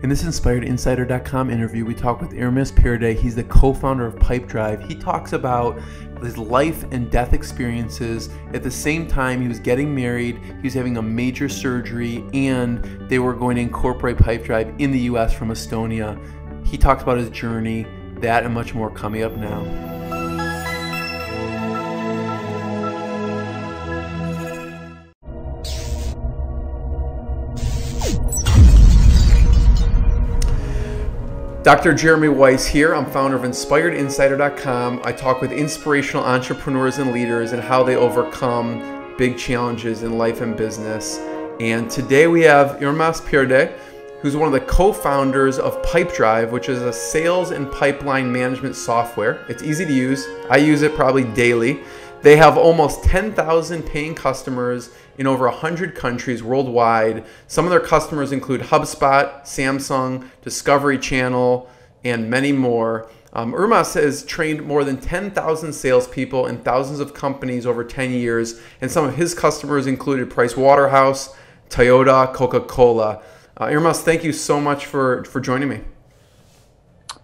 In this InspiredInsider.com interview, we talk with Urmas Purde. He's the co founder of Pipedrive. He talks about his life and death experiences. At the same time, he was getting married, he was having a major surgery, and they were going to incorporate Pipedrive in the US from Estonia. He talks about his journey, that and much more coming up now. Dr. Jeremy Weisz here. I'm founder of InspiredInsider.com. I talk with inspirational entrepreneurs and leaders and how they overcome big challenges in life and business. And today we have Urmas Purde, who's one of the co-founders of Pipedrive, which is a sales and pipeline management software. It's easy to use. I use it probably daily. They have almost 10,000 paying customers in over 100 countries worldwide. Some of their customers include HubSpot, Samsung, Discovery Channel, and many more. Um, Urmas has trained more than 10,000 salespeople in thousands of companies over 10 years, and some of his customers included Price Waterhouse, Toyota, Coca-Cola. Uh, Urmas, thank you so much for, for joining me.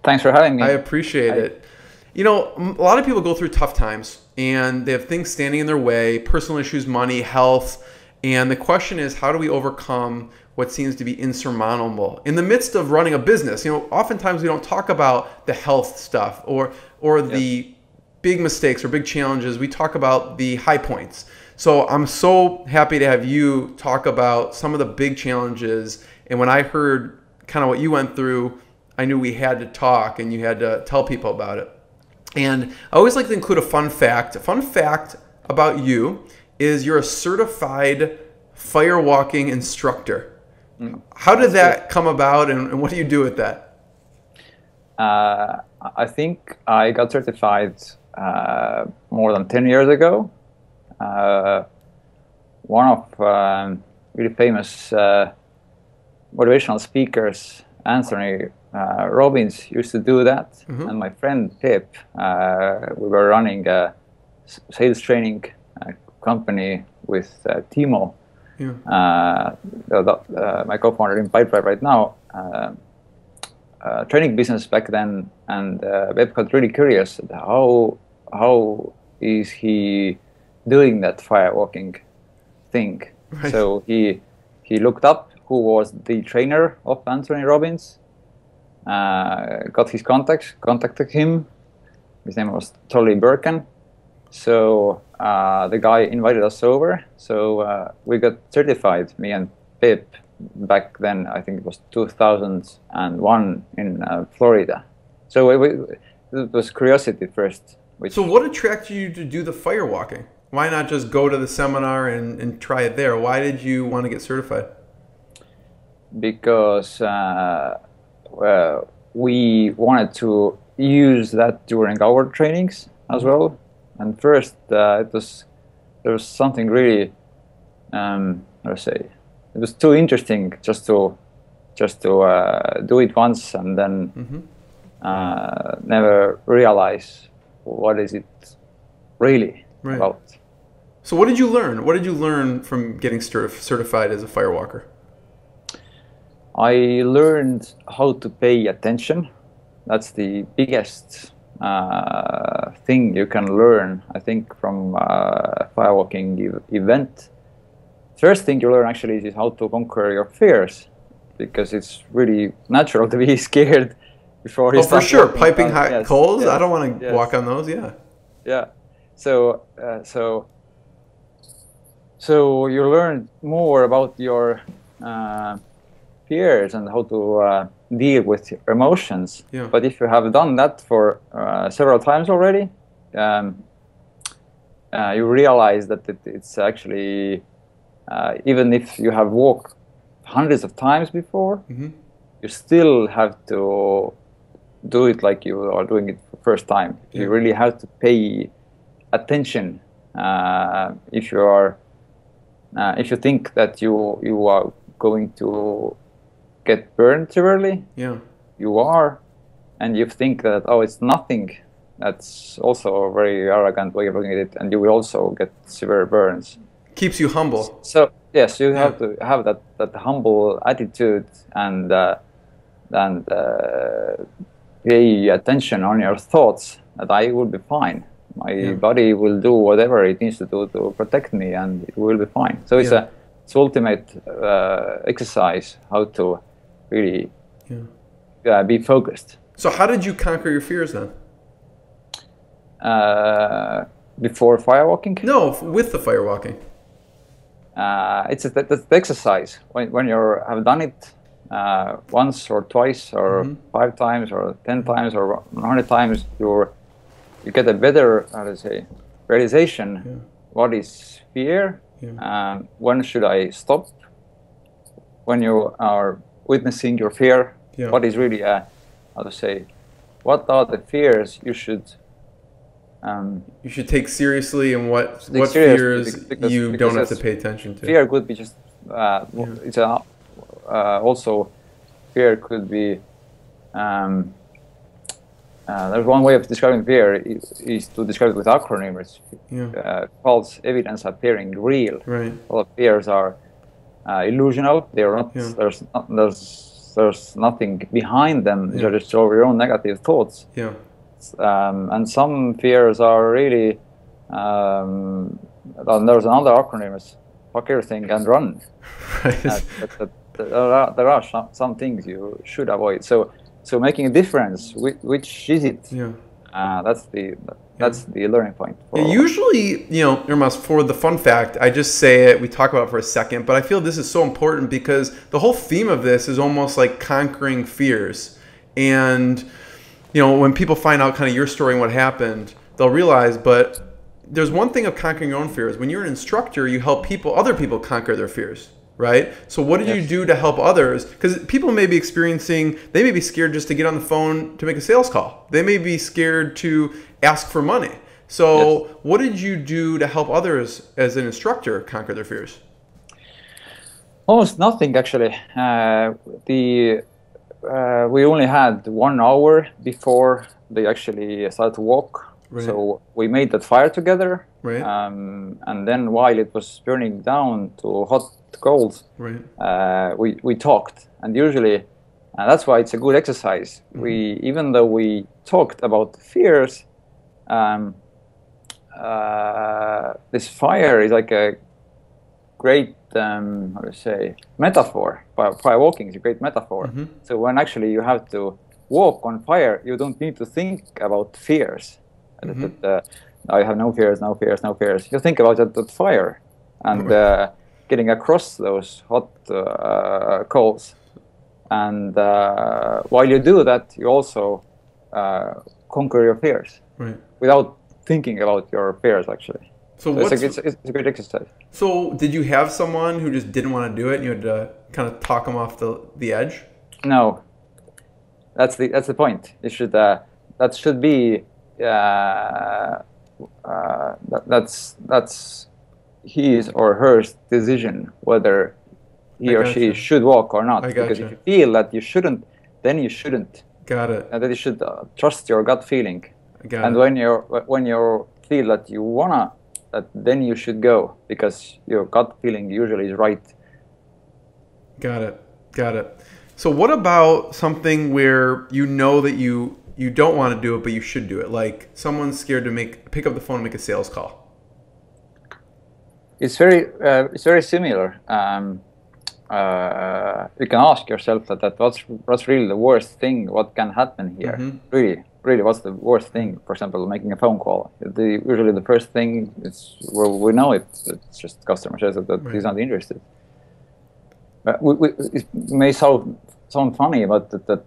Thanks for having me. I appreciate I, it. You know, a lot of people go through tough times and they have things standing in their way personal issues, money, health. And the question is, how do we overcome what seems to be insurmountable in the midst of running a business? You know, oftentimes we don't talk about the health stuff or, or the yep. big mistakes or big challenges. We talk about the high points. So I'm so happy to have you talk about some of the big challenges. And when I heard kind of what you went through, I knew we had to talk and you had to tell people about it. And I always like to include a fun fact. A fun fact about you is you're a certified firewalking instructor. Mm, How did that come about and, and, what do you do with that? Uh, I think I got certified uh, more than 10 years ago. Uh, one of um, really famous uh, motivational speakers, Anthony uh, Robbins used to do that, mm-hmm. and my friend Pip, uh, we were running a sales training uh, company with uh, Timo, yeah. Uh, uh, my co-founder in Pipedrive right now. training business back then, and Pip got really curious how how is he doing that firewalking thing. Right. So he he looked up who was the trainer of Anthony Robbins uh, got his contacts, contacted him. His name was Tolly Burkan. So uh, the guy invited us over. So uh, we got certified, me and Pip, back then. I think it was 2001 in uh, Florida. So we, we, it was curiosity first. so what attracted you to do the firewalking? Why not just go to the seminar and, and try it there? Why did you want to get certified? Because uh, we wanted to use that during our trainings as mm-hmm. well. And first, uh, it was there was something really, um, how to say, it was too interesting just to just to uh, do it once and then mm-hmm. uh, never realize what is it really right. about. So, what did you learn? What did you learn from getting certif- certified as a firewalker? I learned how to pay attention. That's the biggest uh, thing you can learn, I think, from a firewalking e event. First thing you learn actually is how to conquer your fears, because it's really natural to be scared before you. Oh, for sure, piping hot yes, coals. Yes, I don't want to yes. walk on those. Yeah. Yeah. So uh, so so you learn more about your uh, fears and how to uh, deal with emotions. Yeah. But if you have done that for uh, several times already, um, uh, you realize that it, it's actually uh, even if you have walked hundreds of times before, mm-hmm. you still have to do it like you are doing it for first time. Yeah. You really have to pay attention uh, if you are uh, if you think that you you are going to get burned severely, yeah, you are, and you think that oh, it's nothing. That's also a very arrogant way of looking at it, and you will also get severe burns. Keeps you humble. So yes, you yeah. have to have that that humble attitude, and uh, and uh, pay attention on your thoughts, that I will be fine. My yeah. body will do whatever it needs to do to protect me, and it will be fine. So it's yeah. a it's ultimate uh, exercise how to really yeah. be focused. So how did you conquer your fears then? Uh, before firewalking? No, with the firewalking. Uh, it's a, the exercise. When, when you have done it uh, once or twice or mm-hmm. five times or ten times or hundred times, you you get a better how to say realization. Yeah. What is fear? Yeah. Um, when should I stop? When you are witnessing your fear, yeah. what is really a how to say? What are the fears you should um, you should take seriously and what what fears because, you because don't have to pay attention to. Fear could be just uh, yeah. it's a, uh, also fear could be um, uh, there's one way of describing fear is, is to describe it with acronyms. Yeah. Uh, false evidence appearing real. Right. All fears are uh, illusional. They are not. Yeah. There's not, there's there's nothing behind them. Yeah. They're just your own negative thoughts. Yeah um, and some fears are really. Um, there's another acronym: is fuck everything and run. Right. Uh, there are, there are some, some things you should avoid. So, so making a difference, which, which is it? Yeah. Uh, that's the that's the learning point. Yeah, usually, you know, Urmas, for the fun fact, I just say it, we talk about it for a second, but I feel this is so important because the whole theme of this is almost like conquering fears. And you know, when people find out kind of your story and what happened, they'll realize, but there's one thing of conquering your own fears. When you're an instructor, you help people, other people conquer their fears, right? So what did yes. you do to help others? Because people may be experiencing, they may be scared just to get on the phone to make a sales call. They may be scared to ask for money. So yes. what did you do to help others as an instructor conquer their fears? Almost nothing, actually. Uh, the uh, we only had one hour before they actually started to walk. Right. So we made that fire together. Right. Um, and then while it was burning down to hot coals, right. uh, we, we talked. And usually, uh, that's why it's a good exercise. Mm-hmm. We even though we talked about fears, um, uh, this fire is like a great um, how to say metaphor. Fire walking is a great metaphor. Mm-hmm. So when actually you have to walk on fire, you don't need to think about fears. Mm-hmm. That, uh, I have no fears, no fears, no fears. You think about that, that fire and uh, getting across those hot uh, coals. And uh, while you do that, you also uh, conquer your fears right. Without thinking about your fears, actually. So, so it's, a, it's, it's, a great exercise. So did you have someone who just didn't want to do it, and you had to kind of talk them off the, the edge? No, that's the that's the point. It should uh, that should be uh, uh, that, that's that's his or her decision whether he or she you. should walk or not. because you. if you feel that you shouldn't, then you shouldn't. Got it. And that you should uh, trust your gut feeling. Got and it. when you when you feel that you wanna that then you should go because your gut feeling usually is right. Got it. Got it. So what about something where you know that you you don't want to do it but you should do it? Like someone's scared to make pick up the phone and make a sales call. It's very uh, it's very similar. Um, uh, you can ask yourself that, that what's what's really the worst thing what can happen here mm-hmm. really really what's the worst thing for example making a phone call the, usually the first thing is well, we know it it's just customer says that, that right. he's not interested but we, we, it may sound sound funny but that, that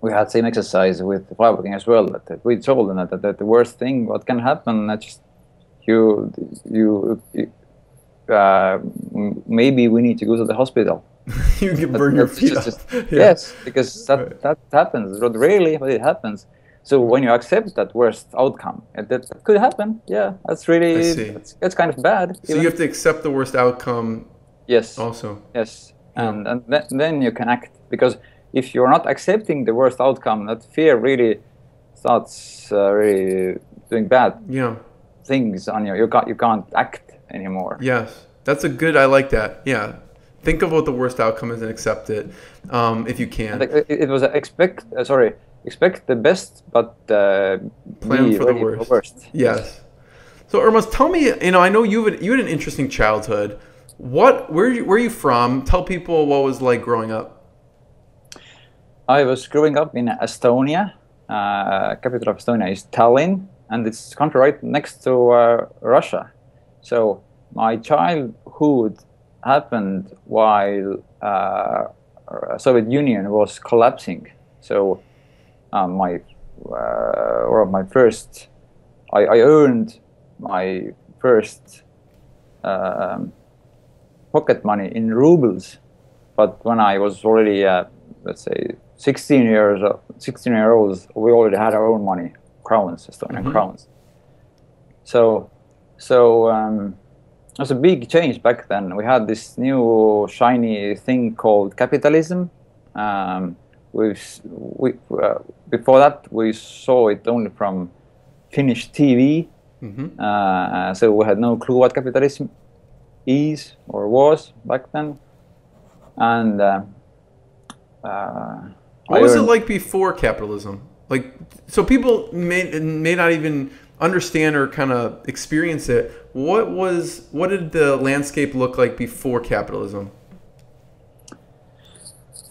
we had same exercise with the firewalking as well that, that we told them that, that, that, the worst thing what can happen that just you you, you uh, maybe we need to go to the hospital. you can burn your feet just, just, yeah. Yes, because that, right. that happens. Not rarely, but it happens. So when you accept that worst outcome, that, could happen. Yeah, that's really that's, that's, kind of bad. So even. you have to accept the worst outcome. Yes. Also. Yes, and and th- then you can act because if you're not accepting the worst outcome, that fear really starts uh, really doing bad. Yeah. Things on you. You can't you can't act anymore. Yes, that's a good. I like that. Yeah, think of what the worst outcome is and accept it um, if you can. It, was expect uh, sorry expect the best, but uh, plan for the worst. the worst. Yes. So Urmas, tell me, you know, I know you had you had an interesting childhood. What where you, where are you from? Tell people what was like growing up. I was growing up in Estonia. Uh, capital of Estonia is Tallinn, and it's country right next to uh, Russia. So my childhood happened while uh, Soviet Union was collapsing. So um, my uh, or my first, I, I, earned my first um, pocket money in rubles, but when I was already uh, let's say 16 years 16 year olds, we already had our own money, crowns, Estonian mm-hmm. crowns. So so um, was a big change back then. We had this new shiny thing called capitalism. Um, we've, we, uh, before that, we saw it only from Finnish TV. Mm-hmm. Uh, so we had no clue what capitalism is or was back then. And uh, uh what was it like before capitalism? Like, so people may may not even understand or kind of experience it, what was what did the landscape look like before capitalism?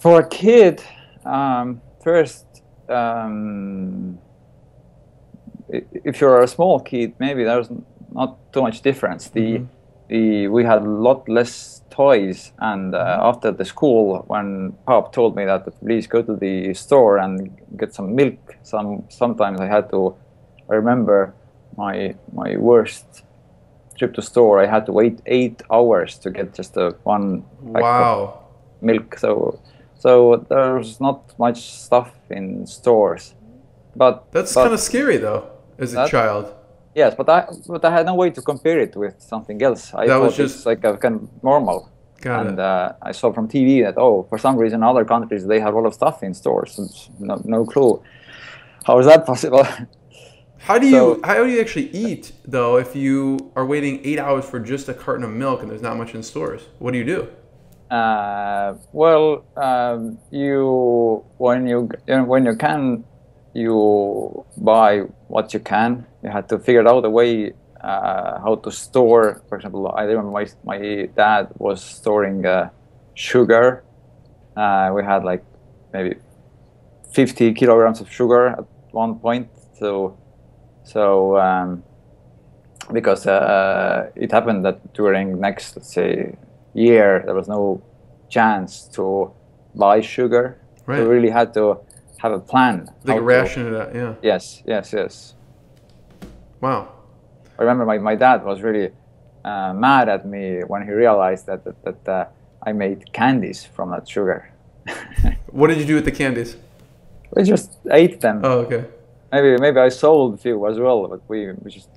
For a kid, um, first, um, if you're a small kid, maybe there's not too much difference. The mm-hmm. the we had a lot less toys, and uh, mm-hmm. after the school, when Pop told me that please go to the store and get some milk, some sometimes I had to. I remember my my worst trip to store. I had to wait eight hours to get just a one wow milk. So so there's not much stuff in stores. But that's kind of scary though, as a child. Yes, but I but I had no way to compare it with something else. I that thought was just it's like a kind of normal. Got and uh, I saw from TV that oh, for some reason, other countries they have a lot of stuff in stores. No, no clue. How is that possible? How do you how do you actually eat though if you are waiting eight hours for just a carton of milk and there's not much in stores? What do you do? Uh, well, um, you when you when you can, you buy what you can. You have to figure out a way uh, how to store. For example, I remember my my dad was storing uh, sugar. Uh, we had like maybe 50 kilograms of sugar at one point. So so um, because uh, it happened that during next let's say year there was no chance to buy sugar. Right. So we really had to have a plan. Like a ration of that, yeah. Yes, yes, yes. Wow. I remember my, my dad was really uh, mad at me when he realized that that, that uh, I made candies from that sugar. what did you do with the candies? We just ate them. Oh, okay. Maybe maybe I sold a few as well, but we, we just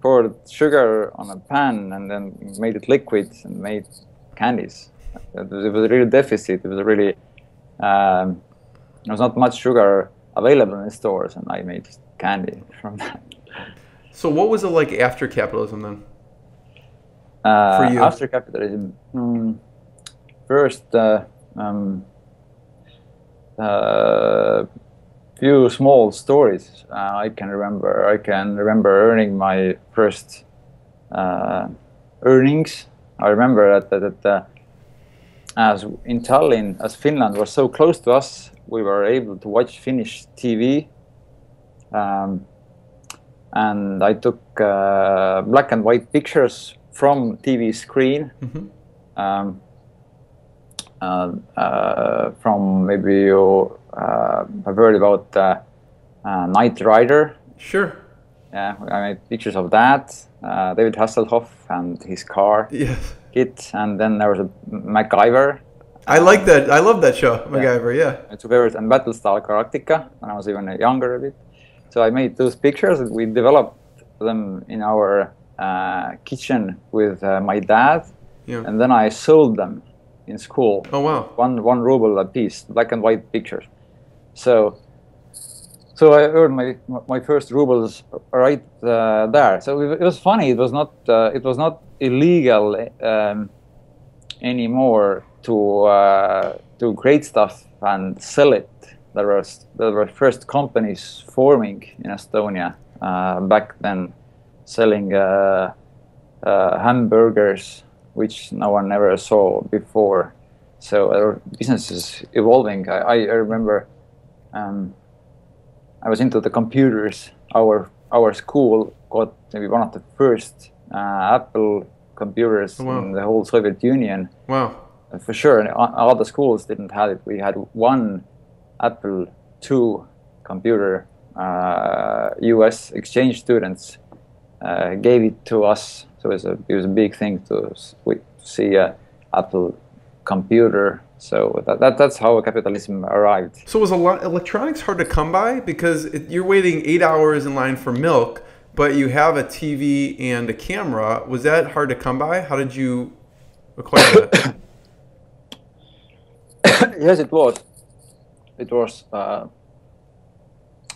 poured sugar on a pan and then made it liquid and made candies. It was, it was a real deficit. It was a really um, there was not much sugar available in stores, and I made candy from that. So, what was it like after capitalism then? Uh, For you, after capitalism, mm, first uh, um, uh, few small stories uh, I can remember. I can remember earning my first uh, earnings. I remember that, that, that uh, as in Tallinn, as Finland was so close to us, we were able to watch Finnish TV. Um, and I took uh, black and white pictures from TV screen. Mm-hmm. Um, uh, uh, from maybe you uh, have heard about Knight Rider. Sure. Yeah, I made pictures of that. David Hasselhoff and his car. Yes. Kit, and then there was a MacGyver. I like that. I love that show, MacGyver. Yeah. yeah. Two favorites, and Battlestar Galactica when I was even younger a bit. So I made those pictures. We developed them in our uh, kitchen with uh, my dad, yeah. and then I sold them in school. Oh wow! One one ruble a piece, black and white pictures. So, so I earned my my first rubles right uh, there. So it, was funny. It was not uh, it was not illegal um, anymore to uh, do great stuff and sell it. There was there were first companies forming in Estonia uh, back then, selling uh, uh, hamburgers, which no one ever saw before. So our business is evolving. I, I remember um, I was into the computers. Our our school got maybe one of the first uh, Apple computers oh, wow. in the whole Soviet Union. Wow! For sure, and other schools didn't have it. We had one Apple II computer. Uh, U.S. exchange students uh, gave it to us, so it was a it was a big thing to see a Apple computer so that, that that's how capitalism arrived. So was a lot electronics hard to come by because it, you're waiting eight hours in line for milk, but you have a TV and a camera. Was that hard to come by? How did you acquire that? yes, it was. It was uh,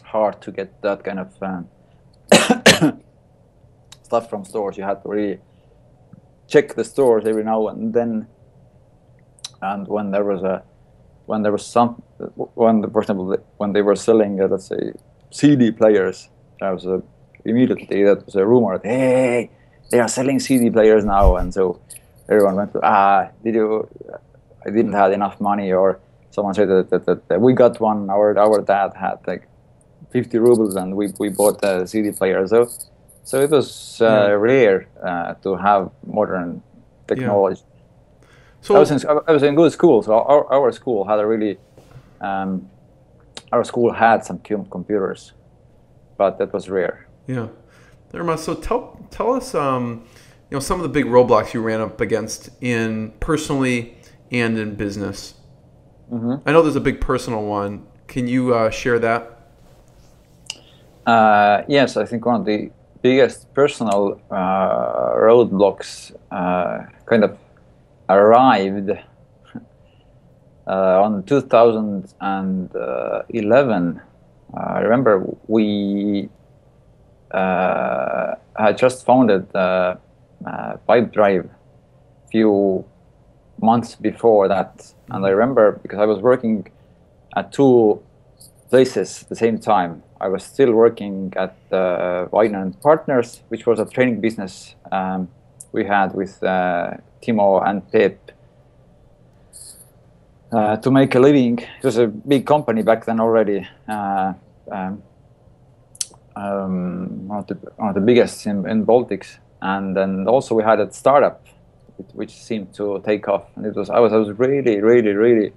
hard to get that kind of uh, stuff from stores. You had to really check the stores every now and then and when there was a when there was some when for example when they were selling uh, let's say CD players there was a immediately that was a rumor that hey they are selling CD players now and so everyone went ah did you I didn't have enough money or someone said that, that, that, that we got one our our dad had like 50 rubles and we, we bought a CD player so so it was uh, yeah. rare uh, to have modern technology yeah so I was in I was in good school, so our, our school had a really um, our school had some computers, but that was rare. Yeah, there So tell tell us, um, you know, some of the big roadblocks you ran up against in personally and in business. Mm-hmm. I know there's a big personal one. Can you uh, share that? Uh, yes, I think one of the biggest personal uh, roadblocks, uh, kind of arrived uh, on 2011. Uh, I remember we uh, had just founded Pipedrive a few months before that, and I remember because I was working at two places at the same time. I was still working at uh, Widener Partners, which was a training business um, we had with uh, Timo and Pep uh, to make a living. It was a big company back then already. Uh, um, um, one, of the, one of the biggest in, in Baltics, and then also we had a startup, which seemed to take off. And it was I was I was really really really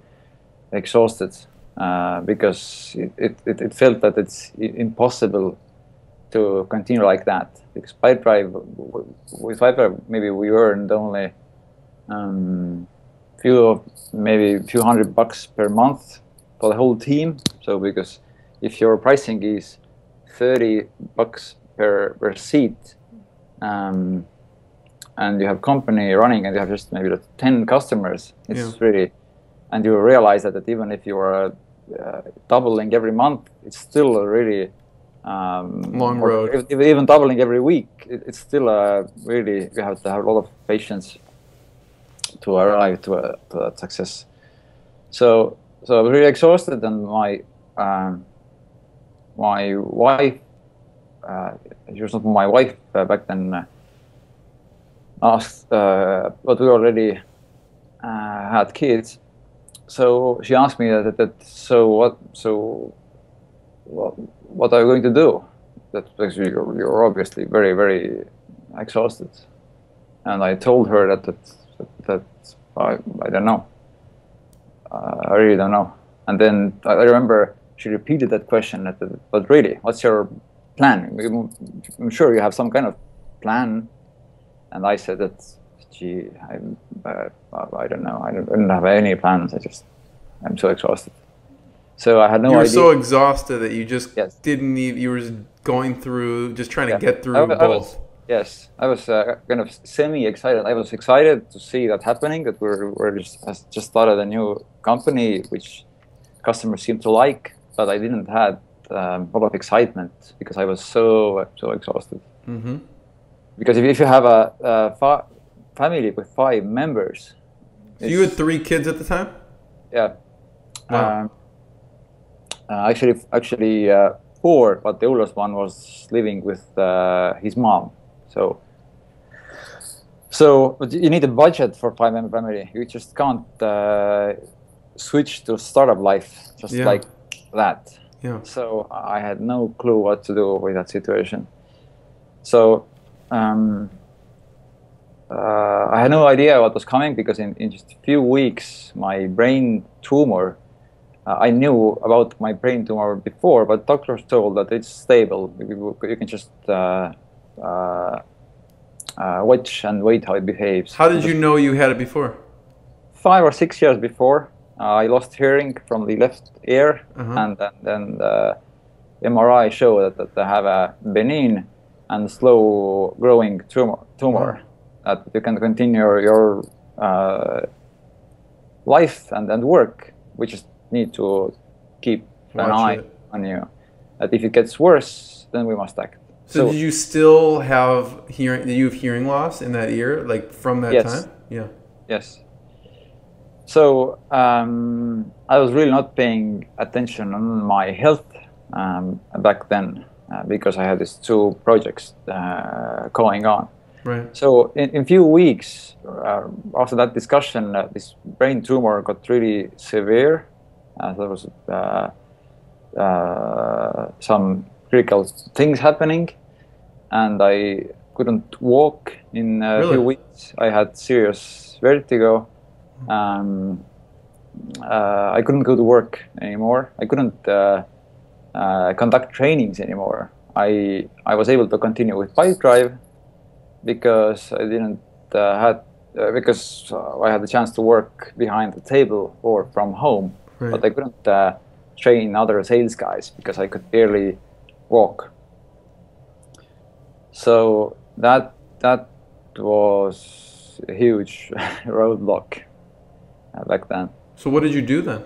exhausted uh, because it, it, it, felt that it's impossible to continue like that. Because Pipedrive, with Pipedrive, maybe we earned only um, few maybe a few hundred bucks per month for the whole team. So because if your pricing is 30 bucks per, per seat, um, and you have company running and you have just maybe 10 customers, it's yeah. really, and you realize that, that even if you are uh, doubling every month, it's still a really um, long road. Even doubling every week, it, it's still a really, you have to have a lot of patience to arrive to a, to a success. So so I was really exhausted, and my um, my wife, uh, she was not my wife uh, back then, uh, asked, uh, but we already uh, had kids. So she asked me that, that so what so what, what are you going to do? That actually you're, you're obviously very very exhausted, and I told her that that that, I, I don't know. Uh, I really don't know. And then I remember she repeated that question. At the, but really, what's your plan? I'm sure you have some kind of plan. And I said that, gee, I, uh, I don't know. I don't, I don't, have any plans. I just, I'm so exhausted. So I had no you were idea. so exhausted that you just yes. didn't even, you were just going through, just trying yeah. to get through I, both. I was, Yes, I was uh, kind of semi-excited. I was excited to see that happening. That we're, we're just just started a new company which customers seem to like, but I didn't have um, a lot of excitement because I was so so exhausted. Mm-hmm. Because if, if you have a, a family with five members, So you had three kids at the time. Yeah. Wow. Um, uh, actually, actually uh, four, but the oldest one was living with uh, his mom. So, so you need a budget for five-member family. You just can't uh, switch to startup life just yeah. like that. Yeah. So I had no clue what to do with that situation. So um, uh, I had no idea what was coming because in, in just a few weeks, my brain tumor, uh, I knew about my brain tumor before, but doctors told that it's stable. You, you can just uh, uh, uh, watch and wait how it behaves. How did you know you had it before? Five or six years before. Uh, I lost hearing from the left ear, -huh. and, and then the MRI showed that, that I have a benign and slow growing tumor. tumor that you can continue your, uh, life and, and work. We just need to keep Watch an eye it. on you. That if it gets worse, then we must act. So, so, did you still have hearing? Did you have hearing loss in that ear, like from that yes. time? Yeah. Yes. So um, I was really not paying attention on my health um, back then uh, because I had these two projects uh, going on. Right. So in, in few weeks uh, after that discussion, uh, this brain tumor got really severe. Uh, there was uh, uh, some critical things happening, and I couldn't walk in a really? few weeks. I had serious vertigo. Um, uh, I couldn't go to work anymore. I couldn't conduct trainings anymore. I I was able to continue with Pipedrive because I didn't uh, had uh, because uh, I had the chance to work behind the table or from home, right. but I couldn't uh, train other sales guys because I could barely walk. So that that was a huge roadblock uh, back then. So what did you do then?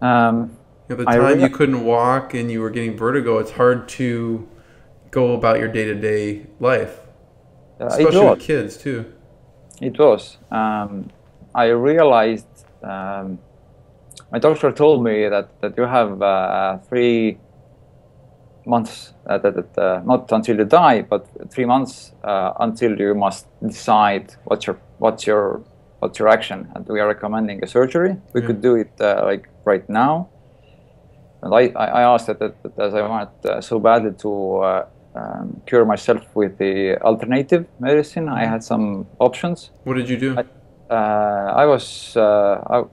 Um, At the time you couldn't walk and you were getting vertigo. It's hard to go about your day to day life, uh, especially with kids too. It was. Um, I realized um, my doctor told me that that you have uh, three months uh, that, that uh, not until you die, but three months uh, until you must decide what's your what's your what's your action, and we are recommending a surgery. We yeah. could do it uh, like right now. And I, I asked that, that, that as I wanted uh, so badly to uh, um, cure myself with the alternative medicine. I had some options. What did you do? I, uh, I was uh, I,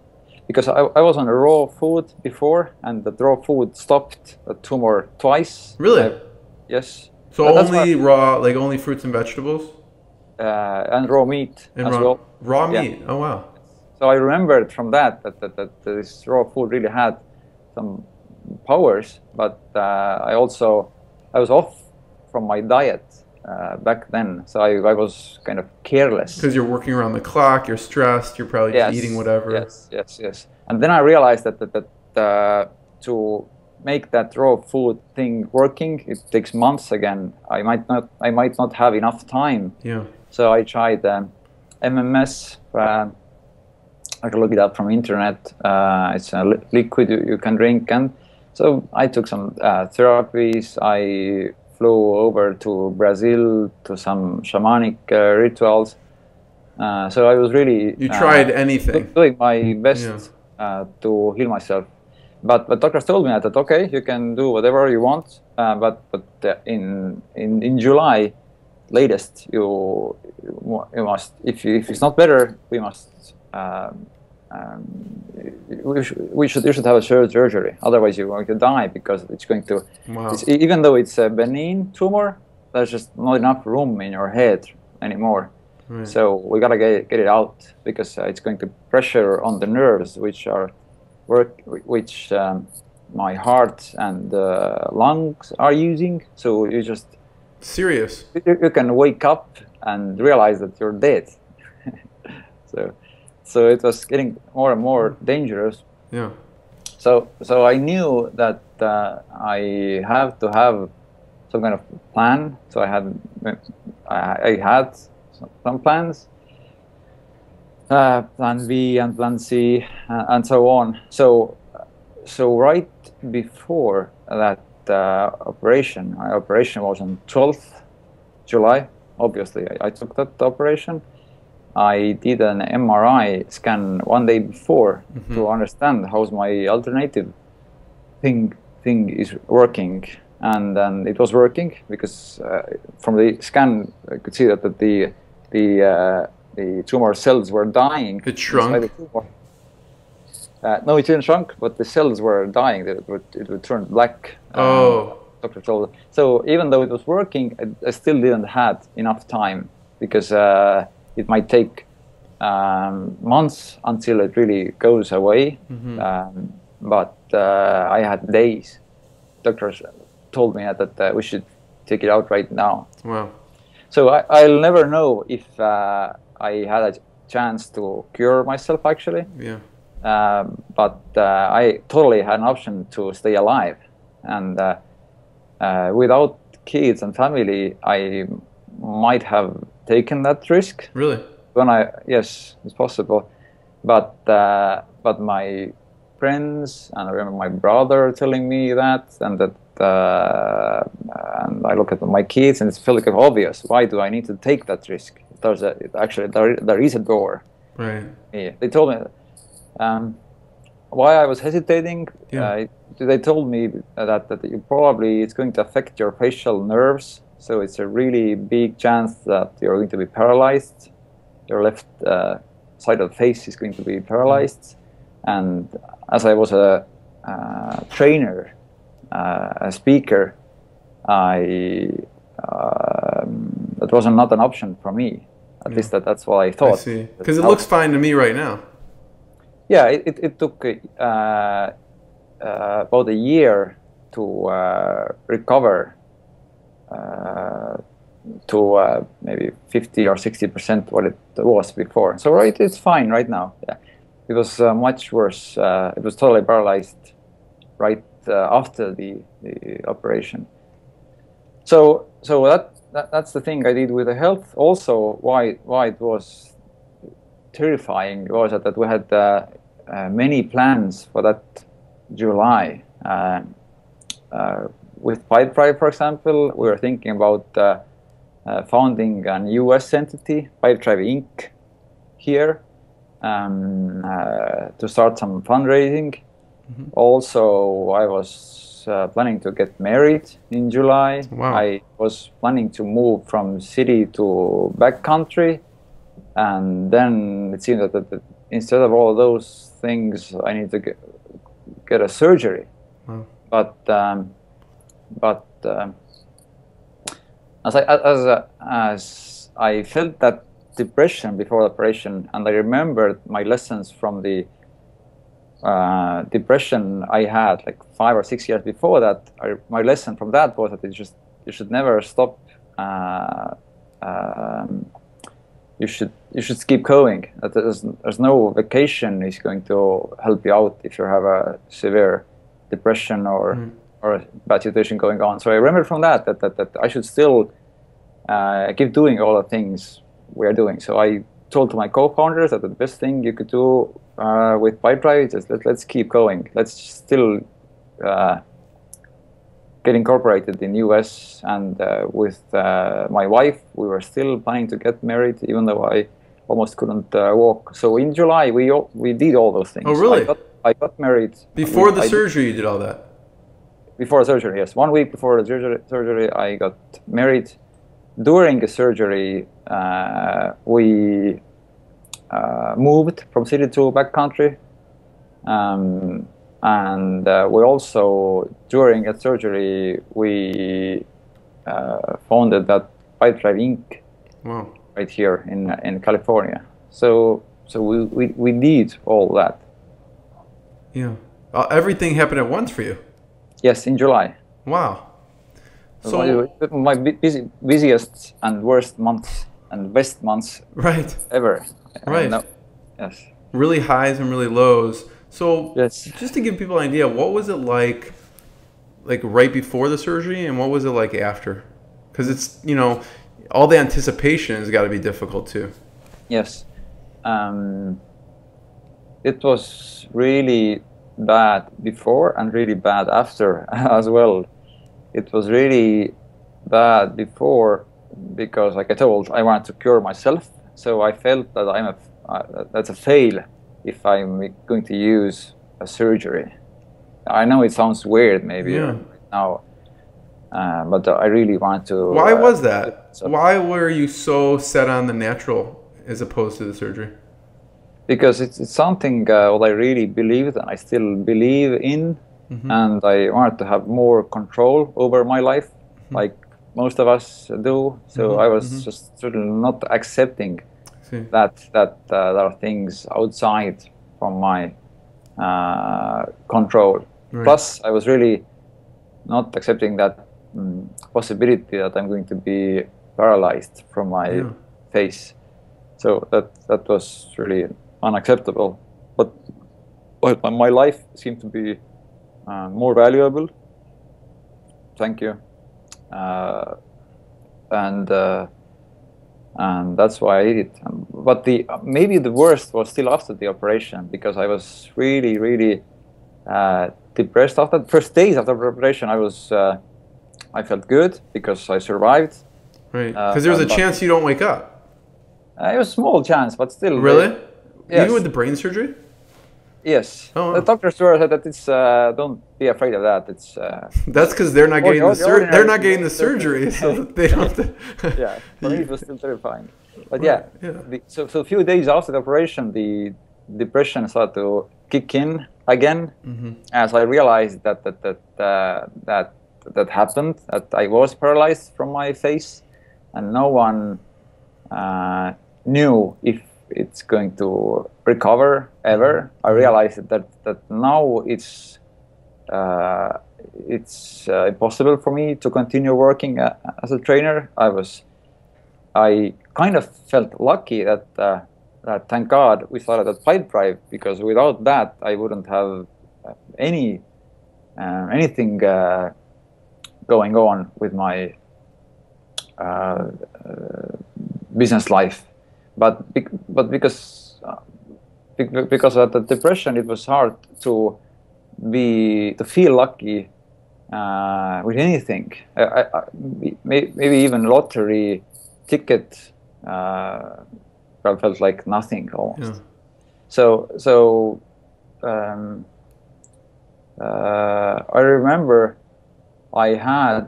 because I, I, was on a raw food before, and the raw food stopped the tumor twice. Really? I, yes. So but only raw, like only fruits and vegetables. Uh, and raw meat and as raw, well. Raw meat. Yeah. Oh wow. So I remembered from that that, that, that this raw food really had some powers, but uh, I also I was off from my diet uh, back then. So I, I was kind of careless. Because you're working around the clock, you're stressed, you're probably yes, eating whatever. Yes, yes, yes. And then I realized that, that, that uh, to make that raw food thing working, it takes months again. I might not, I might not have enough time. Yeah. So I tried um, MMS. Uh, I can look it up from internet. Uh, it's a li liquid you, you, can drink, and so I took some uh, therapies. I flew over to Brazil to some shamanic uh, rituals. Uh, so I was really you tried uh, anything doing my best yeah. Uh, to heal myself. But but doctors told me that okay you can do whatever you want, uh, but but uh, in in in July latest you you must if you, if it's not better we must um, we, should, we should you should have a surgery. Otherwise, you're going to die because it's going to. Wow. even though it's a benign tumor, there's just not enough room in your head anymore. Right. So we gotta get get it out because uh, it's going to pressure on the nerves, which are work, which um, my heart and uh, lungs are using. So you just serious. You, you can wake up and realize that you're dead. so so it was getting more and more dangerous. Yeah. So so I knew that uh, I have to have some kind of plan. So I had I, I had some plans, uh, plan B and plan C uh, and so on. So, so right before that uh, operation, my operation was on 12th July. Obviously, I, I, took that operation. I did an MRI scan one day before mm-hmm. to understand how's my alternative thing thing is working, and then it was working because uh, from the scan I could see that, that the the uh, the tumor cells were dying. It shrunk. Uh, no, it didn't shrunk, but the cells were dying. It would, it would turn black. Um, oh. Dr. told. So even though it was working, I, I still didn't have enough time because uh, it might take um, months until it really goes away. Mm-hmm. Um, but uh, I had days. Doctors told me that uh, we should take it out right now. Wow. So I, will never know if uh, I had a chance to cure myself actually. Yeah. Um, but uh, I totally had an option to stay alive, and uh, uh, without kids and family, I might have taken that risk. Really? When I yes, it's possible, but uh, but my friends and I remember my brother telling me that, and that uh, and I look at my kids and it's felt like obvious. Why do I need to take that risk? There's a actually there, there is a door. Right. Yeah. They told me um, why I was hesitating. Yeah. Uh, they told me that that you probably it's going to affect your facial nerves, so it's a really big chance that you're going to be paralyzed. Your left uh, side of the face is going to be paralyzed, and as I was a uh, trainer uh, a speaker, I um, that was not an option for me. At yeah. least that, that's what I thought. Because it looks fine to me right now. Yeah, it, it, it took uh, uh, about a year to uh, recover to uh, maybe 50 or 60 percent what it was before. So right, it's fine right now. Yeah, it was much worse. it was totally paralyzed right uh, after the, the operation. So so that, that that's the thing I did with the health. Also, why why it was terrifying was that, that we had uh, uh, many plans for that July. Uh, uh, with Pipedrive, for example, we were thinking about uh, founding an U.S. entity, Pipedrive Inc. here, um, to start some fundraising Mm-hmm. Also, I was uh, planning to get married in July. Wow. I was planning to move from city to backcountry, and then it seemed that, that, that, instead of all those things, I need to get, get a surgery. Wow. But um, but um, as I as as I felt that depression before the operation, and I remembered my lessons from the uh, depression I had like five or six years before that, I, my lesson from that was that just you should never stop. Uh, um, you should you should keep going. That there's there's no vacation is going to help you out if you have a severe depression or mm. Or a bad situation going on. So I remember from that that that, that I should still uh, keep doing all the things we are doing. So I told to my co-founders that the best thing you could do uh, with Pipedrive is let, us keep going. Let's still uh, get incorporated in US. And uh, with uh, my wife, we were still planning to get married, even though I almost couldn't uh, walk. So in July, we we did all those things. Oh, really? I got, I got married. Before the I surgery, did, you did all that? Before surgery, yes. One week before the surgery, surgery I got married. During the surgery, uh, we uh, moved from city to backcountry. Um, and uh, we also, during a surgery, we uh, founded that Pipedrive Inc. Wow. right here in in California. So so we, we, we did all that. Yeah. Uh, everything happened at once for you. Yes, in July. Wow. So my, my busy, busiest and worst months and best months right ever. Right. No. Yes. Really highs and really lows. So yes. just to give people an idea, what was it like, like right before the surgery, and what was it like after? Because it's you know, all the anticipation has got to be difficult too. Yes. um, it was really bad before and really bad after as well. It was really bad before because, like I told, I wanted to cure myself. So I felt that I'm a uh, that's a fail if I'm going to use a surgery. I know it sounds weird, maybe yeah. now, uh, but I really want to. Why uh, was that? So. Why were you so set on the natural as opposed to the surgery? Because it's, it's something uh, what I really believed and I still believe in, mm-hmm. and I wanted to have more control over my life, mm-hmm. like most of us do. So mm-hmm. I was mm-hmm. just sort of not accepting that that uh, there are things outside from my uh, control. Right. Plus, I was really not accepting that um, possibility that I'm going to be paralyzed from my yeah. face. So that that was really unacceptable. But but my life seemed to be uh, more valuable. Thank you. Uh, and uh, and that's why I did it. But the maybe the worst was still after the operation because I was really, really uh, depressed after the first days after the operation. I was, uh, I felt good because I survived. Right, because uh, there was a chance you don't wake up. It was a small chance, but still. Really? Yes. Even with the brain surgery? Yes. Oh, The doctors were said that it's uh, don't be afraid of that. It's uh, that's because they're not getting the, sur- they're not getting the surgery, so they don't. yeah, for me it was still terrifying. But yeah, yeah. The, so so a few days after the operation, the depression started to kick in again, mm-hmm. as I realized that that that uh, that that happened. That I was paralyzed from my face, and no one uh, knew if it's going to recover ever. I mm-hmm. realized that that now it's uh, it's uh, impossible for me to continue working uh, as a trainer. I was I kind of felt lucky that uh, that thank God we started at Pipedrive because without that I wouldn't have uh, any uh, anything going on with my business life but but because uh, because of the depression, it was hard to be to feel lucky uh, with anything. I, I, maybe even lottery ticket uh, felt like nothing almost. Yeah. So so um, uh, I remember I had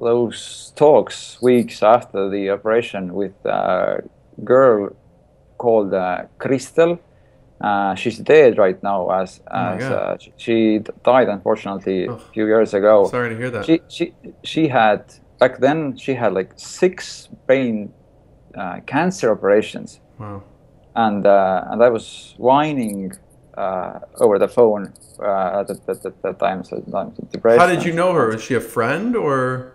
those talks weeks after the operation with uh, girl called uh, Crystal. Uh, she's dead right now, as, oh uh, she died unfortunately oh. a few years ago. Sorry to hear that. She she she had back then she had like six brain uh, cancer operations. Wow. And uh, and I was whining uh, over the phone at that, that, time. So I'm depressed. How did you know her? Was she a friend or?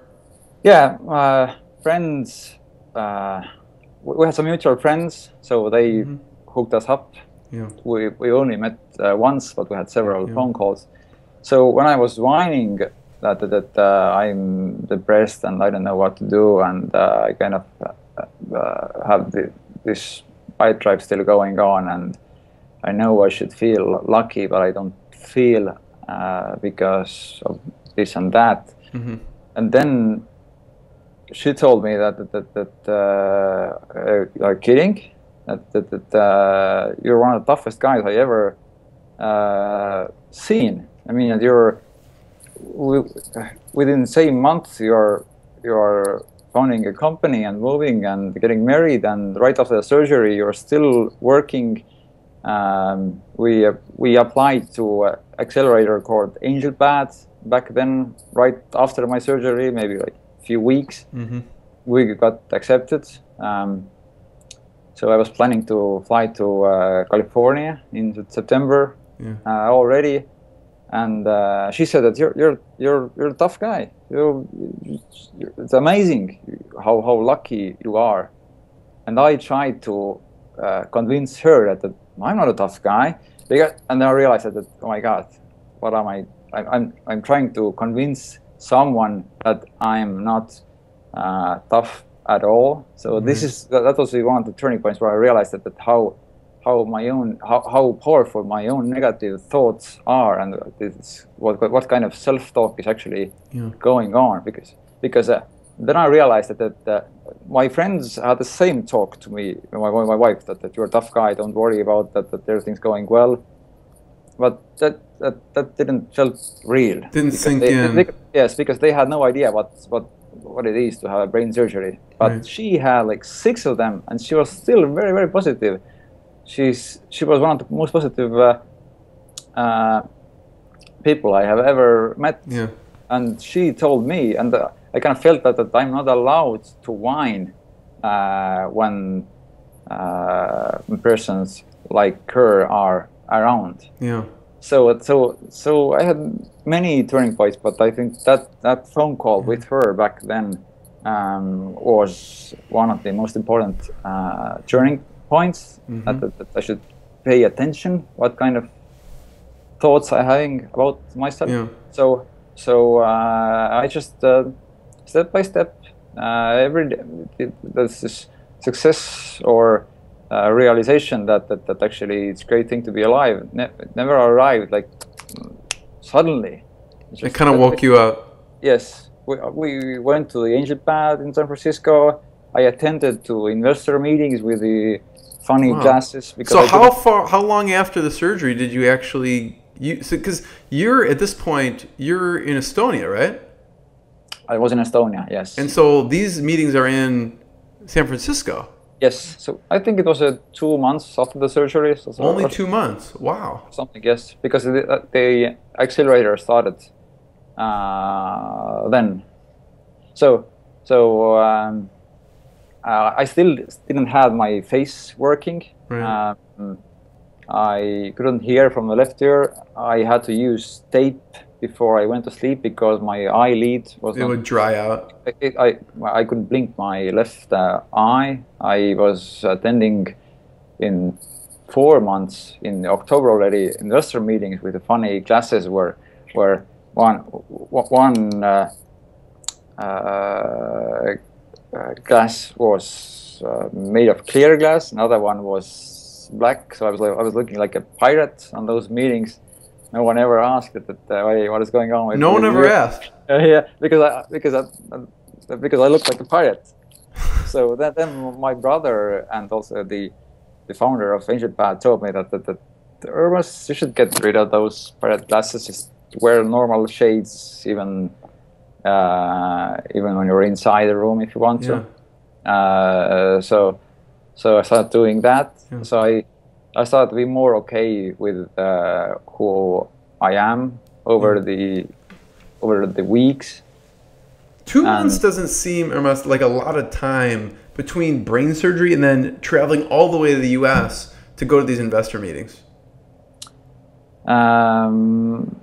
Yeah, friends we had some mutual friends, so they mm-hmm. hooked us up. Yeah. We, we only met uh, once, but we had several yeah. phone calls. So when I was whining that that uh, I'm depressed and I don't know what to do, and uh, I kind of uh, uh, have the, this Pipedrive still going on, and I know I should feel lucky, but I don't feel uh, because of this and that. Mm-hmm. And then she told me that that that, uh, are kidding, that that, that uh, you're one of the toughest guys I ever uh, seen. I mean, you're within same month you're you're founding a company and moving and getting married, and right after the surgery you're still working. Um, we we applied to an accelerator called AngelPad back then, right after my surgery, maybe like few weeks, mm-hmm. we got accepted. Um, so I was planning to fly to uh, California in September yeah. uh, already, and uh, she said that you're you're you're you're a tough guy. You're, you're, it's amazing how how lucky you are, and I tried to uh, convince her that, that, I'm not a tough guy. Because, and then I realized that, that oh my God, what am I? I I'm I'm trying to convince someone that I'm not uh, tough at all. So mm-hmm. this is that was one of the turning points where I realized that, that how how my own how, how powerful my own negative thoughts are and this, what what kind of self-talk is actually yeah. going on because because uh, then I realized that, that uh, my friends had the same talk to me my, my wife that, that you're a tough guy don't worry about that that everything's going well but that that, that didn't felt real didn't sink they, in they, yes because they had no idea what what what it is to have a brain surgery but right. she had like six of them and she was still very very positive she's she was one of the most positive uh, uh, people I have ever met. Yeah. And she told me, and uh, I kind of felt that, that I'm not allowed to whine uh, when uh, persons like her are around. Yeah. So so so I had many turning points, but I think that that phone call yeah. with her back then um, was one of the most important uh, turning points mm-hmm. that, that, that, I should pay attention what kind of thoughts I'm having about myself. Yeah. So so uh, I just uh, step by step uh, every day there's this success or uh, realization that, that that actually it's a great thing to be alive. Ne- never arrived like suddenly. It kind of woke you up. Yes, we, we went to the Angel Pad in San Francisco. I attended to investor meetings with the funny wow. glasses. Because so how far, how long after the surgery did you actually you? Because so, you're at this point, you're in Estonia, right? I was in Estonia, yes. And so these meetings are in San Francisco. Yes. So I think it was uh, two months after the surgery. So Only two months. Wow. Something, yes, because the, uh, the accelerator started uh, then. So so. Um, uh, I still didn't have my face working. Right. Um, I couldn't hear from the left ear. I had to use tape before I went to sleep because my eyelid was. It not, would dry out. It, I I couldn't blink my left uh, eye. I was attending in four months in October already investor meetings with the funny classes where where one one uh, uh, uh, glass was uh, made of clear glass. Another one was black. So I was like, I was looking like a pirate on those meetings. No one ever asked it. that, uh, hey, what is going on. With no one ever asked. yeah, because I because I because I looked like a pirate. so then, then my brother and also the the founder of Angel Pad told me that that, that Urmas, you should get rid of those pirate glasses. Just wear normal shades, even uh, even when you're inside the room if you want to. Uh, so, so I started doing that. Yeah. So I, I started to be more okay with uh, who I am over yeah. the over the weeks. Two and months doesn't seem almost like a lot of time between brain surgery and then traveling all the way to the U.S. to go to these investor meetings. Um,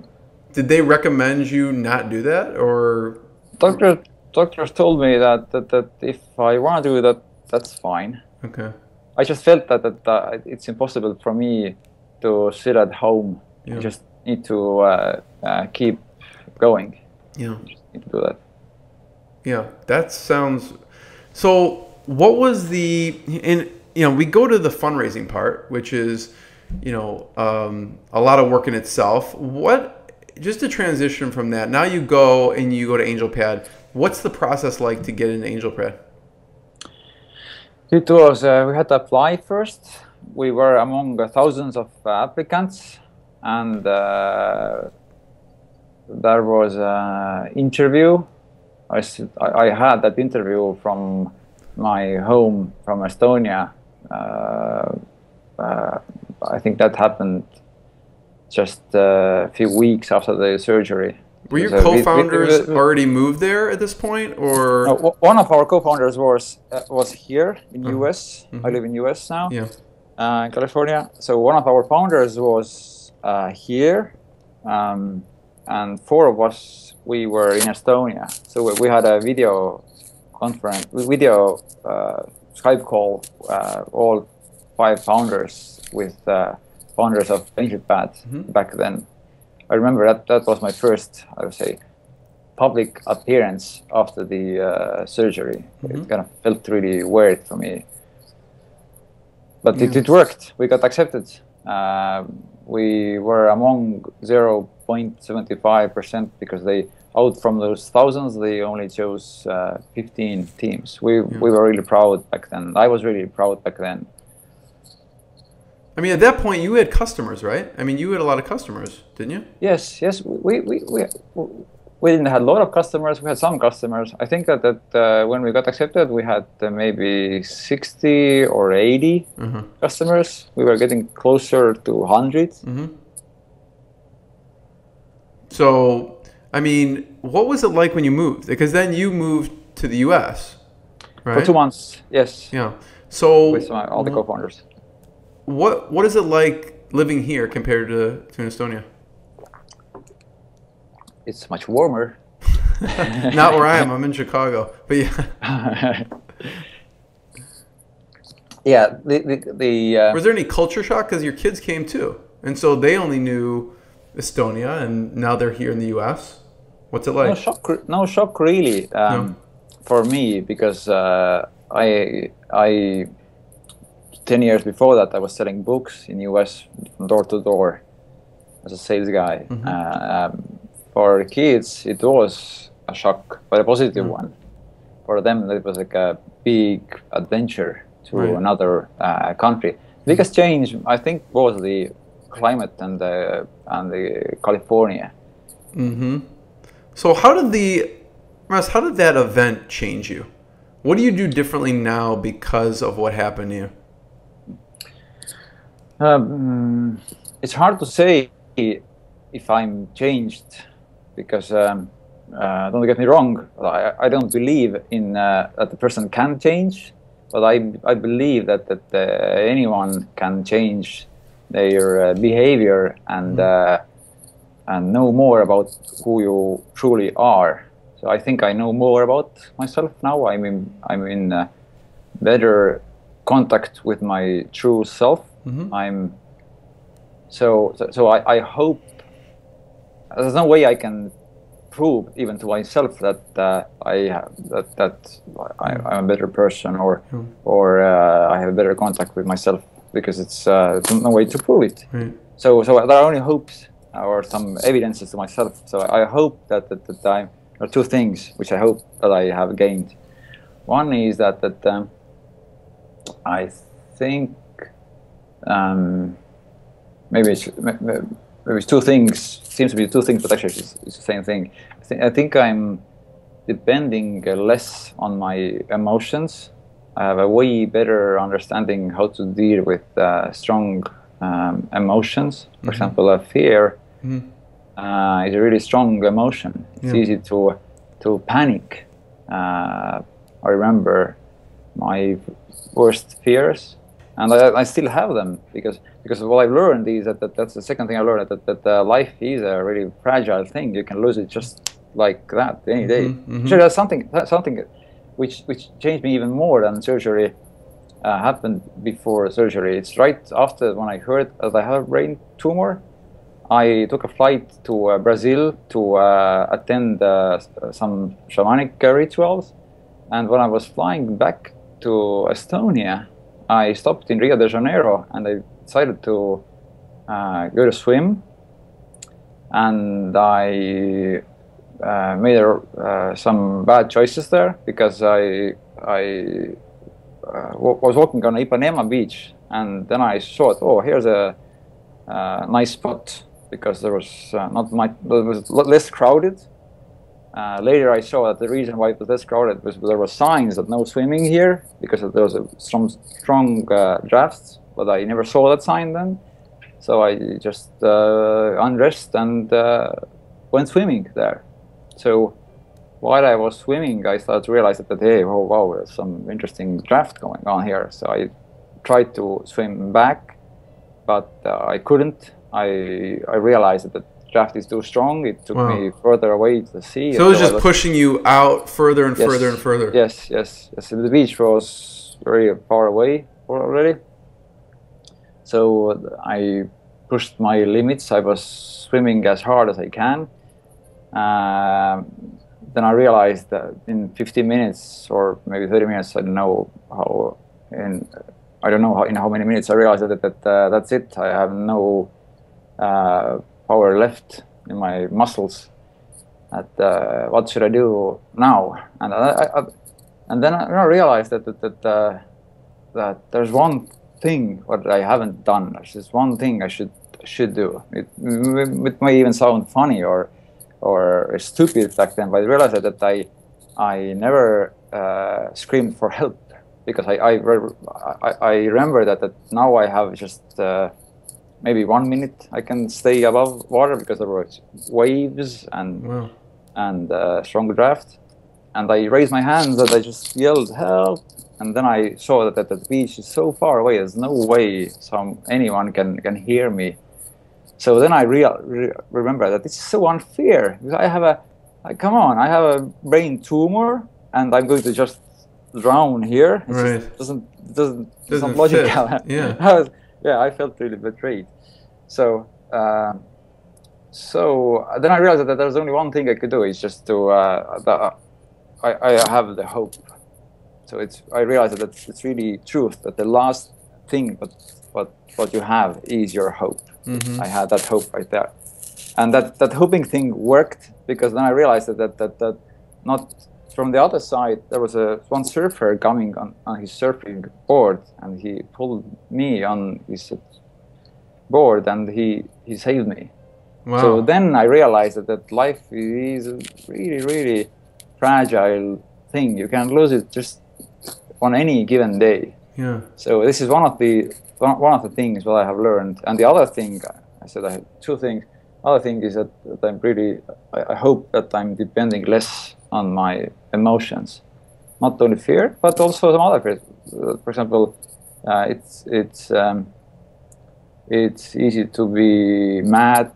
did they recommend you not do that, or doctor doctors told me that, that that if I want to do that, that's fine. Okay. I just felt that that, that it's impossible for me to sit at home. Yeah. I just need to uh, uh, keep going. Yeah. Just need to do that. Yeah, that sounds. So, what was the and you know we go to the fundraising part, which is you know um, a lot of work in itself. What just to transition from that, now you go and you go to AngelPad. What's the process like to get into AngelPad? It was uh, we had to apply first. We were among thousands of uh, applicants, and uh, there was an interview. I, I had that interview from my home from Estonia. Uh, uh, I think that happened just a few weeks after the surgery. Were your uh, co-founders we, we, we, already moved there at this point, or no, one of our co-founders was uh, was here in uh-huh. US. Mm-hmm. I live in US now, yeah, uh, in California. So one of our founders was uh, here, um, and four of us we were in Estonia. So we, had a video conference, video uh, Skype call, uh, all five founders with founders of AngelPad mm-hmm. back then. I remember that that was my first, I would say, public appearance after the uh, surgery. Mm-hmm. It kind of felt really weird for me. but yes. it, it worked. We got accepted. Uh, we were among 0.75% because they out from those thousands they only chose uh, 15 teams we, yeah. we were really proud back then i was really proud back then i mean at that point you had customers right i mean you had a lot of customers didn't you yes yes we, we, we, we didn't have a lot of customers we had some customers i think that, that uh, when we got accepted we had uh, maybe 60 or 80 mm-hmm. customers we were getting closer to 100 mm-hmm. so I mean, what was it like when you moved? Because then you moved to the U.S. Right? For two months, yes. Yeah. So with all the co-founders. What What is it like living here compared to, to Estonia? It's much warmer. Not where I am. I'm in Chicago, but yeah. yeah. The the, the uh, was there any culture shock because your kids came too, and so they only knew Estonia, and now they're here in the U.S. What's it like? No shock, no shock really um, no. for me because uh, I I ten years before that I was selling books in US door to door as a sales guy. Mm-hmm. Uh, um, for kids, it was a shock, but a positive mm-hmm. one. For them, it was like a big adventure to right. another uh, country. The biggest change, I think, was the climate and the and the California. Mm-hmm. So how did the Russ, how did that event change you? What do you do differently now because of what happened to you? Um, it's hard to say if I'm changed because um, uh, don't get me wrong, I, I don't believe in uh, that the person can change, but I, I believe that that uh, anyone can change their uh, behavior and mm and know more about who you truly are. So I think I know more about myself now. I'm in, I'm in uh, better contact with my true self. Mm-hmm. I'm so so, so I, I hope there's no way I can prove even to myself that uh, I have, that that I, am a better person or mm. or uh, I have a better contact with myself because it's uh, no way to prove it. Right. So so there are only hopes or some evidences to myself. So I hope that at the time there are two things which I hope that I have gained. One is that that um, I think um, maybe it's maybe it's two things. Seems to be two things, but actually it's, it's the same thing. I, th- I think I'm depending less on my emotions. I have a way better understanding how to deal with uh, strong um, emotions. For mm-hmm. example, a fear mm. uh, is a really strong emotion. It's yeah. easy to to panic. Uh, I remember my worst fears, and I, I, still have them because because what I've learned is that, that that's the second thing I learned that that uh, life is a really fragile thing. You can lose it just like that any day. Mm-hmm, mm-hmm. So that's something something which which changed me even more than surgery uh, happened before surgery. It's right after when I heard that I have a brain tumor. I took a flight to uh, Brazil to uh, attend uh, some shamanic rituals. And when I was flying back to Estonia, I stopped in Rio de Janeiro and I decided to uh, go to swim. And I uh, made uh, some bad choices there because I, I was walking on Ipanema beach and then I saw, oh, here's a nice spot because there was uh, not much, it was less crowded. Uh, later, I saw that the reason why it was less crowded was there were signs that no swimming here because there was a strong, uh, drafts, but I never saw that sign then. So I just uh, undressed and uh, went swimming there. So while I was swimming, I started to realize that, hey, oh wow, there's some interesting draft going on here. So I tried to swim back, but uh, I couldn't I I realized that draft is too strong. It took wow. me further away to the sea. So it was just was, pushing you out further and yes, further and further. Yes, yes, yes. The beach was very far away already. So I pushed my limits. I was swimming as hard as I can. Uh, then I realized that in 15 minutes or maybe 30 minutes, I don't know how, in I don't know how, in how many minutes I realized that, that uh, that's it. I have no uh, power left in my muscles. That uh, what should I do now? And I, I, and then I realized that that that, uh, that there's one thing what I haven't done. There's just one thing I should should do. It, it may even sound funny or or stupid back then, but I realized that I I never uh, screamed for help because I I, I, I remember that, that now I have just uh, maybe one minute I can stay above water because there were waves and wow. and uh, strong draft, and I raised my hands and I just yelled help, and then I saw that, that the beach is so far away. There's no way some anyone can can hear me. So then I real, re remember that it's so unfair because I have a, I, come on, I have a brain tumor and I'm going to just drown here. It right. Doesn't doesn't doesn't not logical. Yeah. Yeah, I felt really betrayed. So uh, so then I realized that there's only one thing I could do is just to uh, I, I have the hope. So it's I realized that it's really truth that the last thing but what what you have is your hope. Mm-hmm. I had that hope right there, and that that hoping thing worked because then I realized that that that, that not from the other side, there was a one surfer coming on, on his surfing board, and he pulled me on his board, and he he saved me. Wow. So then I realized that, that life is a really really fragile thing. You can lose it just on any given day. Yeah. So this is one of the one of the things that I have learned, and the other thing I said I have two things. Other thing is that, that I'm really I, I hope that I'm depending less on my emotions, not only fear, but also some other fears. For example, uh, it's it's um, it's easy to be mad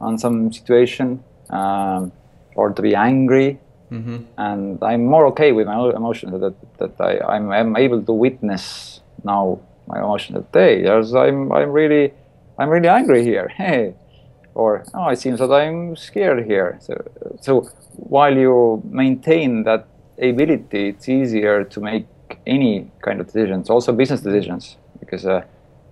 on some situation um, or to be angry, mm-hmm. and I'm more okay with my emotions that that I I'm, I'm able to witness now my emotions that day. I'm I'm really I'm really angry here. Hey, or oh, it seems that I'm scared here. So so while you maintain that ability, it's easier to make any kind of decisions, also business decisions, because uh,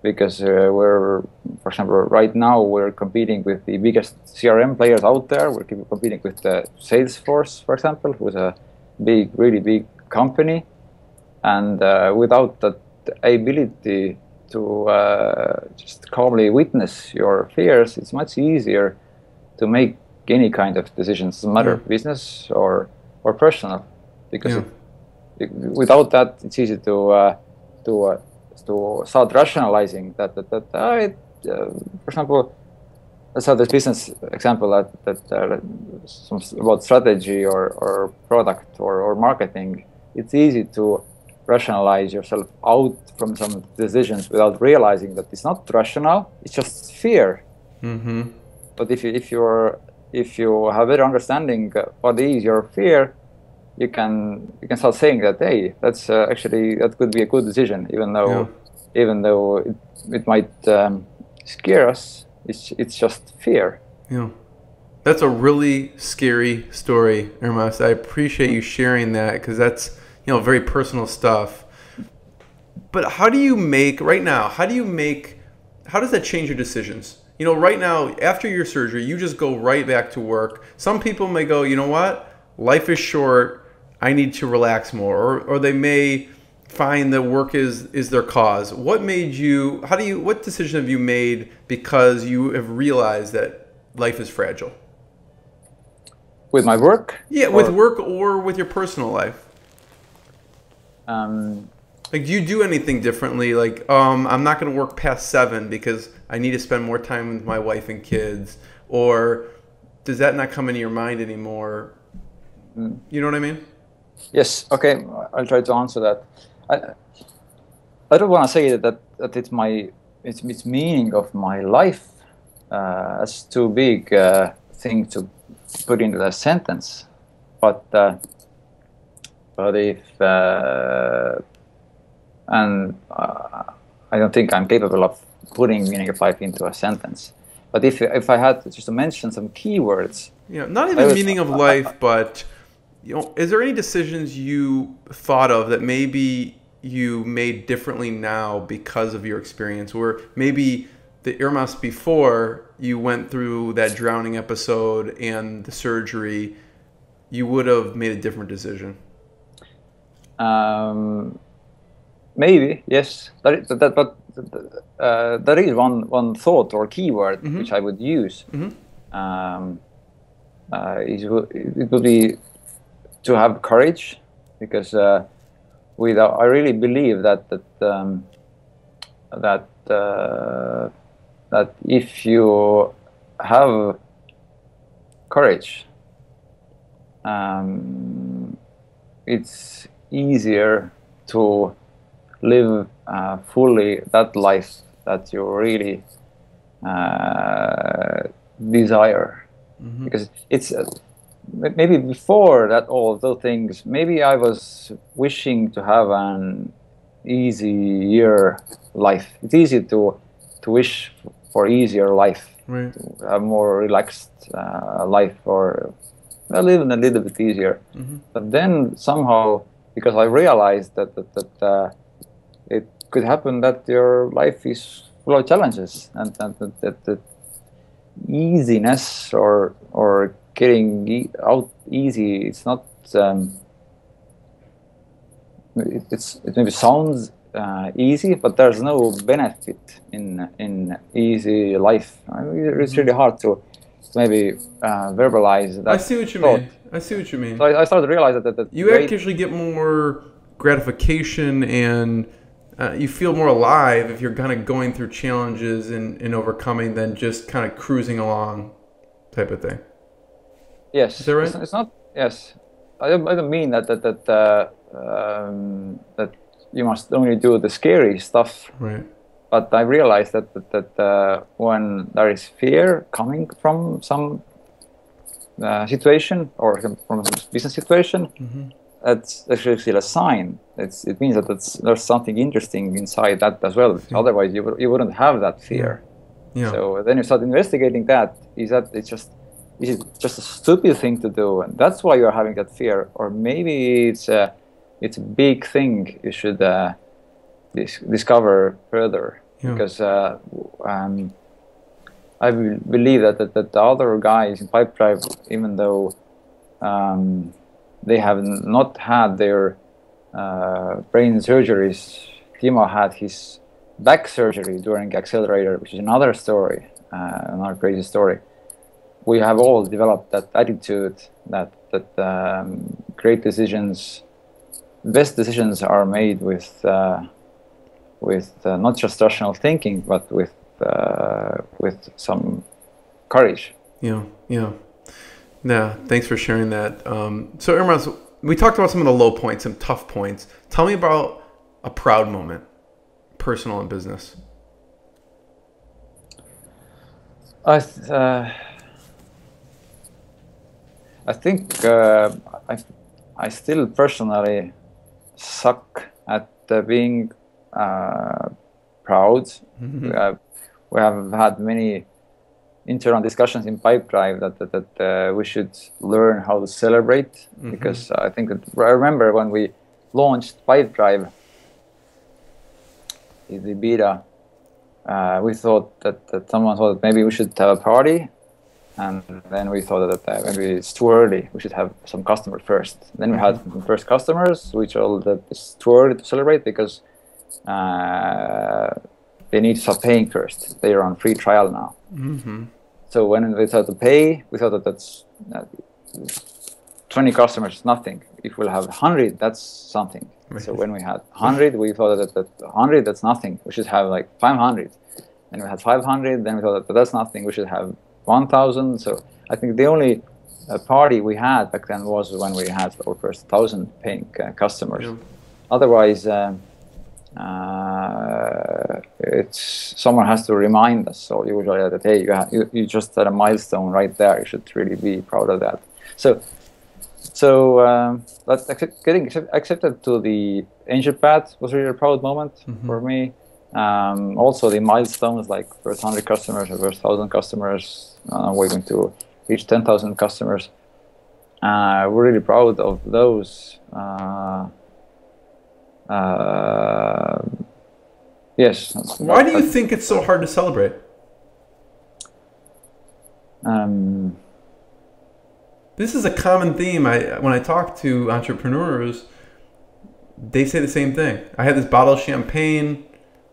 because uh, we're, for example, right now we're competing with the biggest CRM players out there. We're competing with uh, Salesforce, for example, who's a big, really big company, and uh, without that ability to uh, just calmly witness your fears, it's much easier to make any kind of decisions, matter yeah. business or or personal, because yeah. it, it, without that, it's easy to uh, to uh, to start rationalizing that that that uh, it, uh, for example, let's have this business example that that uh, some, about strategy or or product or or marketing. It's easy to rationalize yourself out from some decisions without realizing that it's not rational. It's just fear. Mm-hmm. But if you if you're if you have better understanding what is your fear, you can you can start saying that hey, that's uh, actually that could be a good decision, even though yeah. even though it, it might um, scare us. It's it's just fear. Yeah. That's a really scary story, Urmas. I appreciate you sharing that because that's you know very personal stuff. But how do you make right now? How do you make? How does that change your decisions? you know, right now, after your surgery, you just go right back to work. Some people may go, you know what? Life is short. I need to relax more. Or, or they may find that work is, is their cause. What made you, how do you, what decision have you made because you have realized that life is fragile? With my work? Yeah, or? with work or with your personal life. Um, like, do you do anything differently? Like, um, I'm not going to work past seven because I need to spend more time with my wife and kids, or does that not come into your mind anymore? Mm. You know what I mean? Yes. Okay. I'll try to answer that. I, I don't want to say that, that it's my it's, it's meaning of my life. Uh, that's too big uh, thing to put into a sentence. But uh, but if uh, and uh, I don't think I'm capable of putting meaning of life into a sentence. But if if I had just to mention some keywords, yeah, not even meaning of life, but you know, is there any decisions you thought of that maybe you made differently now because of your experience? or maybe the Urmas before you went through that drowning episode and the surgery, you would have made a different decision. Um, maybe yes, that, that, but uh, there is one one thought or keyword mm-hmm. which I would use. Mm-hmm. Um, uh, it, it would be to have courage, because uh, without I really believe that that um, that uh, that if you have courage, um, it's easier to live uh, fully that life that you really uh, desire. Mm-hmm. Because it's uh, maybe before that, all those things, maybe I was wishing to have an easier life. It's easy to to wish for easier life, right. a more relaxed uh, life, or well, even a little bit easier. Mm-hmm. But then somehow, because I realized that that, that uh, it could happen that your life is full of challenges, and, and that, that, that easiness or or getting e- out easy, it's not. Um, it, it's it maybe sounds uh, easy, but there's no benefit in in easy life. I mean, it's really hard to maybe uh, verbalize that. I see what you thought. mean. I see what you mean. So I, I started to realize that, that, that you actually get more gratification and uh, you feel more alive if you're kind of going through challenges and, and overcoming than just kind of cruising along type of thing. Yes. Is that right? It's, it's not. Yes. I don't, I don't mean that that that uh, um, that you must only do the scary stuff. Right. But I realized that that, that uh, when there is fear coming from some uh, situation or from a business situation, mm-hmm. that's actually still a sign. It's, it means that there's something interesting inside that as well. Yeah. Otherwise, you, you wouldn't have that fear. Yeah. So then you start investigating that. Is that it's just is it just a stupid thing to do, and that's why you're having that fear, or maybe it's a it's a big thing you should uh, dis- discover further yeah. because uh, um, I believe that, that, that the other guys in Pipedrive, even though um, they have not had their uh, brain surgeries, Timo had his back surgery during accelerator, which is another story, uh, another crazy story. We have all developed that attitude that that um, great decisions best decisions are made with uh, with uh, not just rational thinking, but with uh, with some courage. Yeah, yeah, yeah. Thanks for sharing that. Um, so, Urmas, we talked about some of the low points, some tough points. Tell me about a proud moment, personal and business. I uh, I think uh, I I still personally suck at uh, being uh, proud. Mm-hmm. Uh, we have had many internal discussions in Pipedrive that that, that uh, we should learn how to celebrate mm-hmm. because I think that I remember when we launched Pipedrive, the beta, uh, we thought that, that someone thought maybe we should have a party and then we thought that uh, maybe it's too early. We should have some customers first. Then we had mm-hmm. first customers. which told that it's too early to celebrate because they need to start paying first. They are on free trial now. Mm-hmm. So when they start to pay, we thought that that's uh, 20 customers is nothing. If we'll have 100, that's something. Right. So when we had 100, we thought that, that 100, that's nothing. We should have like 500. And we had 500, then we thought that that's nothing. We should have 1,000. So I think the only uh, party we had back then was when we had our first thousand paying uh, customers. Yeah. Otherwise, um, uh, it's someone has to remind us. So usually that hey, you, you, you just had a milestone right there. You should really be proud of that. So so um, that's accept, getting accept, accepted to the AngelPad was really a proud moment mm-hmm. for me. Um, also, the milestones like first 100 customers or first 1,000 customers, uh, we're going to reach 10,000 customers. Uh, we're really proud of those. Uh, uh, yes. Why do you think it's so hard to celebrate? Um, this is a common theme. I when I talk to entrepreneurs, they say the same thing. I had this bottle of champagne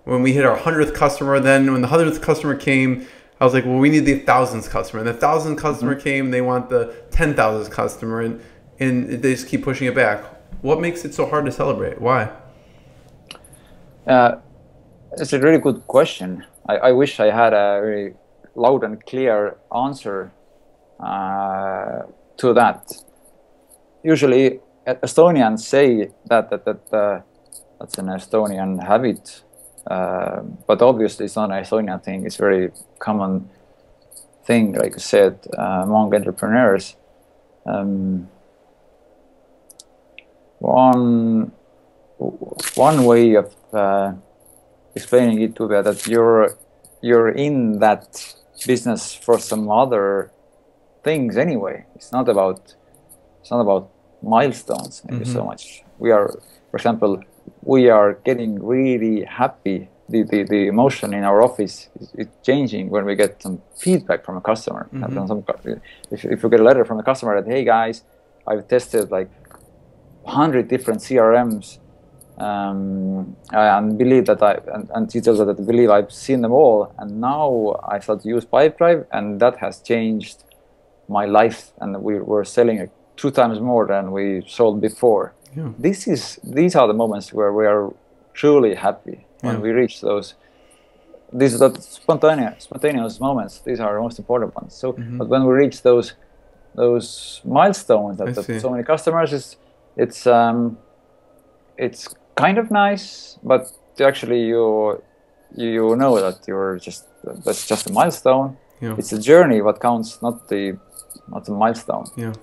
when we hit our hundredth customer. Then when the hundredth customer came, I was like, well, we need the thousandth customer. And the thousandth customer mm-hmm. came, they want the ten thousandth customer, and and they just keep pushing it back. What makes it so hard to celebrate? Why? Uh, it's a really good question. I, I wish I had a loud and clear answer uh, to that. Usually, Estonians say that that, that uh, that's an Estonian habit, uh, but obviously it's not an Estonian thing. It's very common thing, like I said, uh, among entrepreneurs. Um, one one way of uh, explaining it to be that you're you're in that business for some other things anyway. It's not about it's not about milestones maybe mm-hmm. so much. We are, for example, we are getting really happy. The, the, the emotion in our office is, is changing when we get some feedback from a customer. Mm-hmm. Some, if, if you get a letter from a customer that, hey guys, I've tested like 100 different CRMs um, and believe that I and, and teachers that I believe I've seen them all, and now I start to use Pipedrive, and that has changed my life, and we were selling it two times more than we sold before. Yeah. This is these are the moments where we are truly happy when yeah. we reach those. These are the spontaneous spontaneous moments. These are the most important ones. So, mm-hmm. but when we reach those those milestones that, that so many customers is it's um, it's kind of nice, but actually you you know that you're just that's just a milestone. Yeah. It's a journey. What counts, not the not the milestone. Yeah.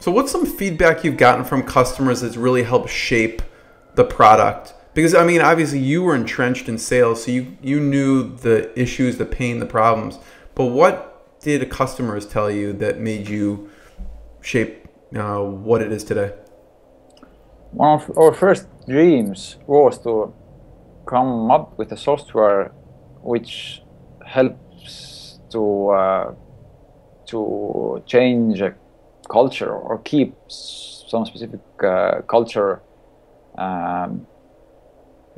So, what's some feedback you've gotten from customers that's really helped shape the product? Because I mean, obviously, you were entrenched in sales, so you you knew the issues, the pain, the problems. But what did customers tell you that made you shape uh, what it is today? One of our first dreams was to come up with a software which helps to uh, to change a culture or keep some specific uh, culture um,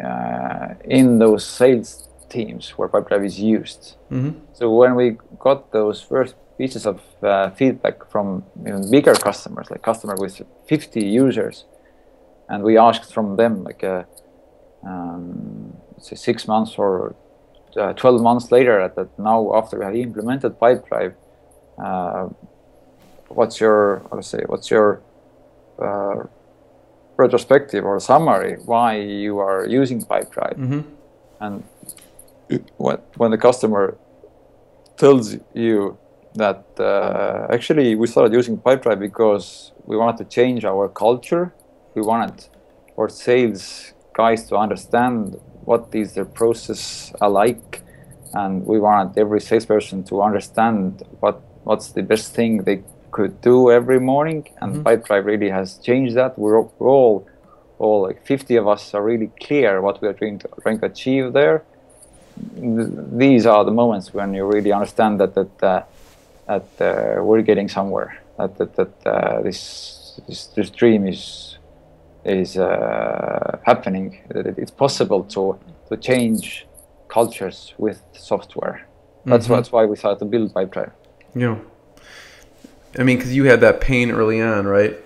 uh, in those sales teams where Pipedrive is used. Mm-hmm. So when we got those first pieces of uh, feedback from even bigger customers, like customer with 50 users, and we asked from them like a, uh, um, say six months or uh, 12 months later that now after we implemented Pipedrive, uh, what's your let's say what's your uh, retrospective or summary why you are using Pipedrive, mm-hmm. and what, when the customer tells you that uh, actually we started using Pipedrive because we wanted to change our culture we wanted our sales guys to understand what is their process alike and we wanted every salesperson to understand what what's the best thing they could do every morning. And mm-hmm. pipedrive really has changed that. We're, we're, all all like 50 of us are really clear what we are trying to, trying to achieve there. These are the moments when you really understand that that uh, that uh, we're getting somewhere that that, that uh, this, this this dream is is uh, happening. That it's possible to to change cultures with software. That's mm-hmm. that's why we started to build Pipedrive. Yeah, I mean, because you had that pain early on, right?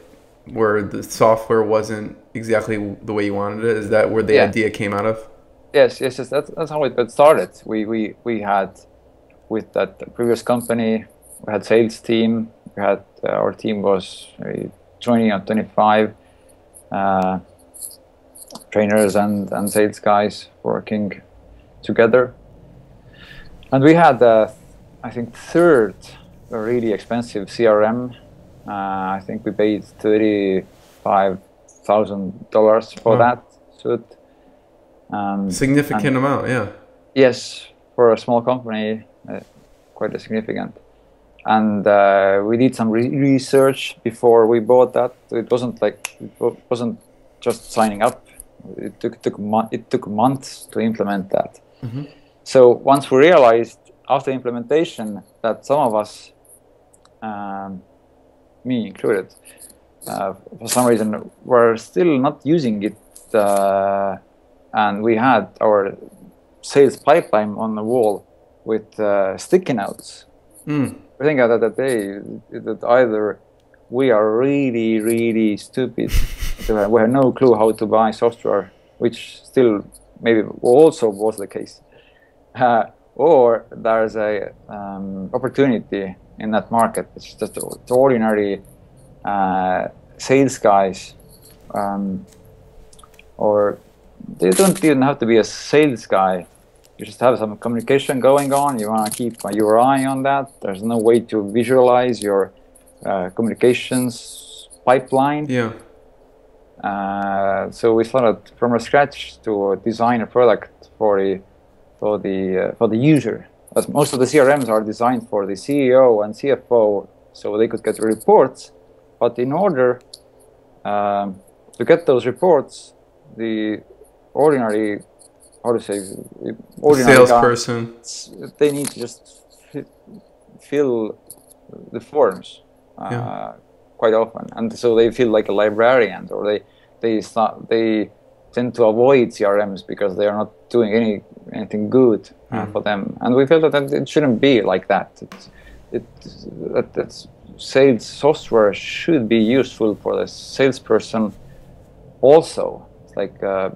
Where the software wasn't exactly the way you wanted it. Is that where the yeah. idea came out of? Yes, yes, yes. That's that's how it started. We we we had with that previous company, we had sales team. We had uh, our team was uh, 20 or 25 uh, trainers and, and sales guys working together. And we had, uh, I think, third a really expensive CRM. Uh, I think we paid thirty-five thousand dollars for oh. that suit. Um, Significant amount, yeah. Yes, for a small company, uh, quite a significant and uh, we did some re research before we bought that. It wasn't like it wasn't just signing up. it took took it took months to implement that. Mm-hmm. So once we realized after implementation that some of us, um, me included, uh, for some reason were still not using it, uh, and we had our sales pipeline on the wall with uh, sticky notes. Mm. I think that, that they that either we are really really stupid, we have no clue how to buy software, which still maybe also was the case, uh, or there's a um, opportunity in that market. It's just ordinary uh, sales guys, um, or they don't even have to be a sales guy. You just have some communication going on. You want to keep your eye on that. There's no way to visualize your uh, communications pipeline. Yeah. Uh, so we started from scratch to design a product for the for the uh, for the user. As most of the CRMs are designed for the CEO and CFO, so they could get reports. But in order um, to get those reports, the ordinary, how to say, ordinary salesperson, they need to just fill the forms uh, yeah. quite often, and so they feel like a librarian, or they they start, they tend to avoid CRMs because they are not doing any anything good mm. for them. And we feel that it shouldn't be like that. It's, it, that, that's sales software should be useful for the salesperson also. It's like, uh,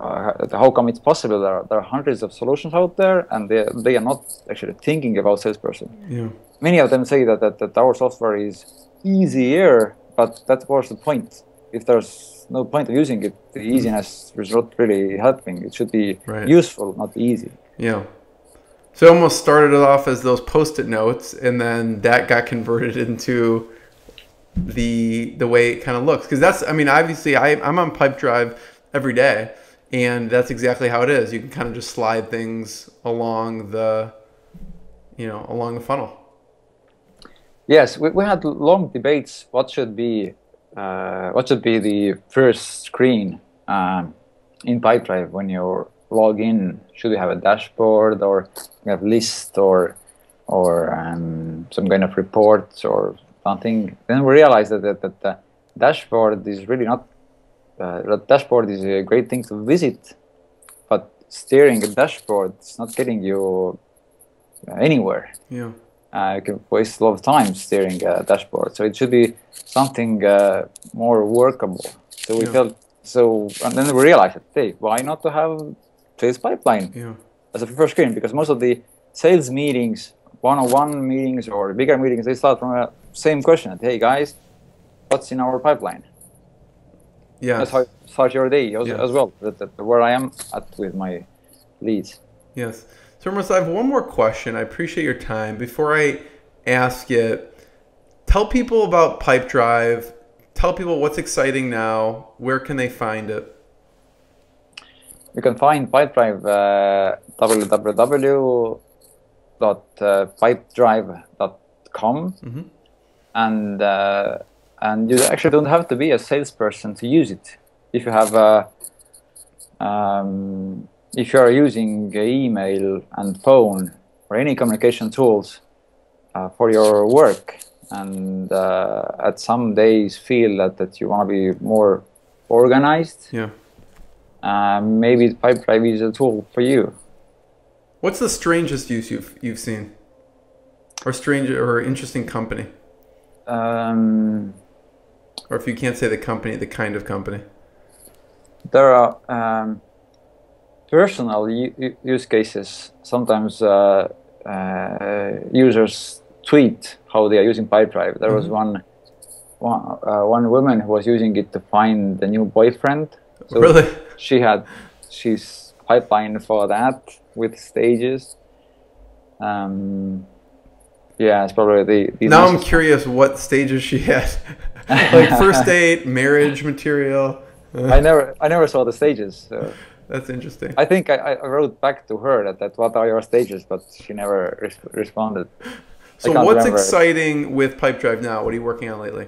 Uh, how come it's possible? There are, there are hundreds of solutions out there and they, they are not actually thinking about salesperson. Yeah. Many of them say that, that, that our software is easier, but that was the point. If there's no point of using it. The easiness is not really helping. It should be right. useful, not easy. Yeah. So it almost started it off as those post-it notes, and then that got converted into the the way it kind of looks. Because that's, I mean, obviously, I, I'm on Pipedrive every day, and that's exactly how it is. You can kind of just slide things along the, you know, along the funnel. Yes, we, we had long debates. What should be uh, what should be the first screen um, in Pipedrive when you log in? Should we have a dashboard or have list or or um, some kind of reports or something? Then we realized that, that, that the dashboard is really not. Uh, the dashboard is a great thing to visit, but steering a dashboard is not getting you anywhere. Yeah uh, you can waste a lot of time steering a dashboard. So it should be something uh, more workable. So we yeah. felt so, and then we realized that hey, why not to have sales pipeline yeah. as a first screen? Because most of the sales meetings, one-on-one meetings or bigger meetings, they start from a same question: Hey guys, what's in our pipeline? Yeah, that's how start your day as, yes. as well. That, that, where I am at with my leads. Yes. So, I have one more question. I appreciate your time. Before I ask it, tell people about Pipedrive. Tell people what's exciting now. Where can they find it? You can find Pipedrive uh, www.pipedrive.com, mm-hmm. and uh, and you actually don't have to be a salesperson to use it. If you have a um, if you are using email and phone or any communication tools uh, for your work and uh, at some days feel that, that you want to be more organized, yeah. Uh, maybe Pipedrive is a tool for you. What's the strangest use you've you've seen, or strange or interesting company? Um, or if you can't say the company, the kind of company. There are um, personal use cases, sometimes uh, uh, users tweet how they are using Pipedrive. There mm -hmm. was mm-hmm. one one, uh, one woman who was using it to find the new boyfriend. So really? She had she's pipeline for that with stages. Um, yeah, it's probably the. the now I'm curious what stages she had, like first date, marriage material. I never I never saw the stages. So. That's interesting. I think I, I, wrote back to her that, that what are your stages, but she never res responded. So what's exciting with Pipedrive now? What are you working on lately?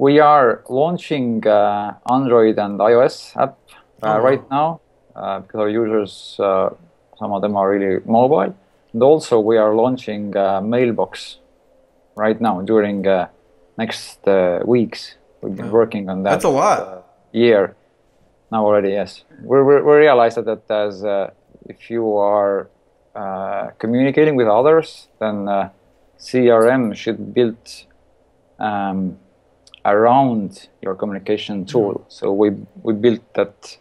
we are launching uh, Android and iOS app uh, oh. right now uh, because our users, uh, some of them are really mobile. And also we are launching Mailbox right now during next uh, weeks. We've been working on that. That's a lot. Uh, year now already, yes. We, we, we realized that, that as uh, if you are communicating with others, then CRM should build um, around your communication tool. So we we built that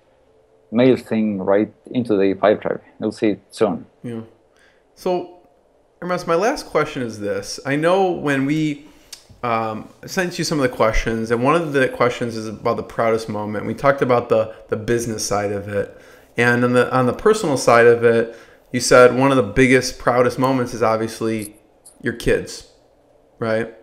mail thing right into the Pipedrive. You'll see it soon. Yeah. So, Urmas, my last question is this: I know when we um, sent you some of the questions, and one of the questions is about the proudest moment. We talked about the the business side of it, and on the on the personal side of it, you said one of the biggest, proudest moments is obviously your kids, right?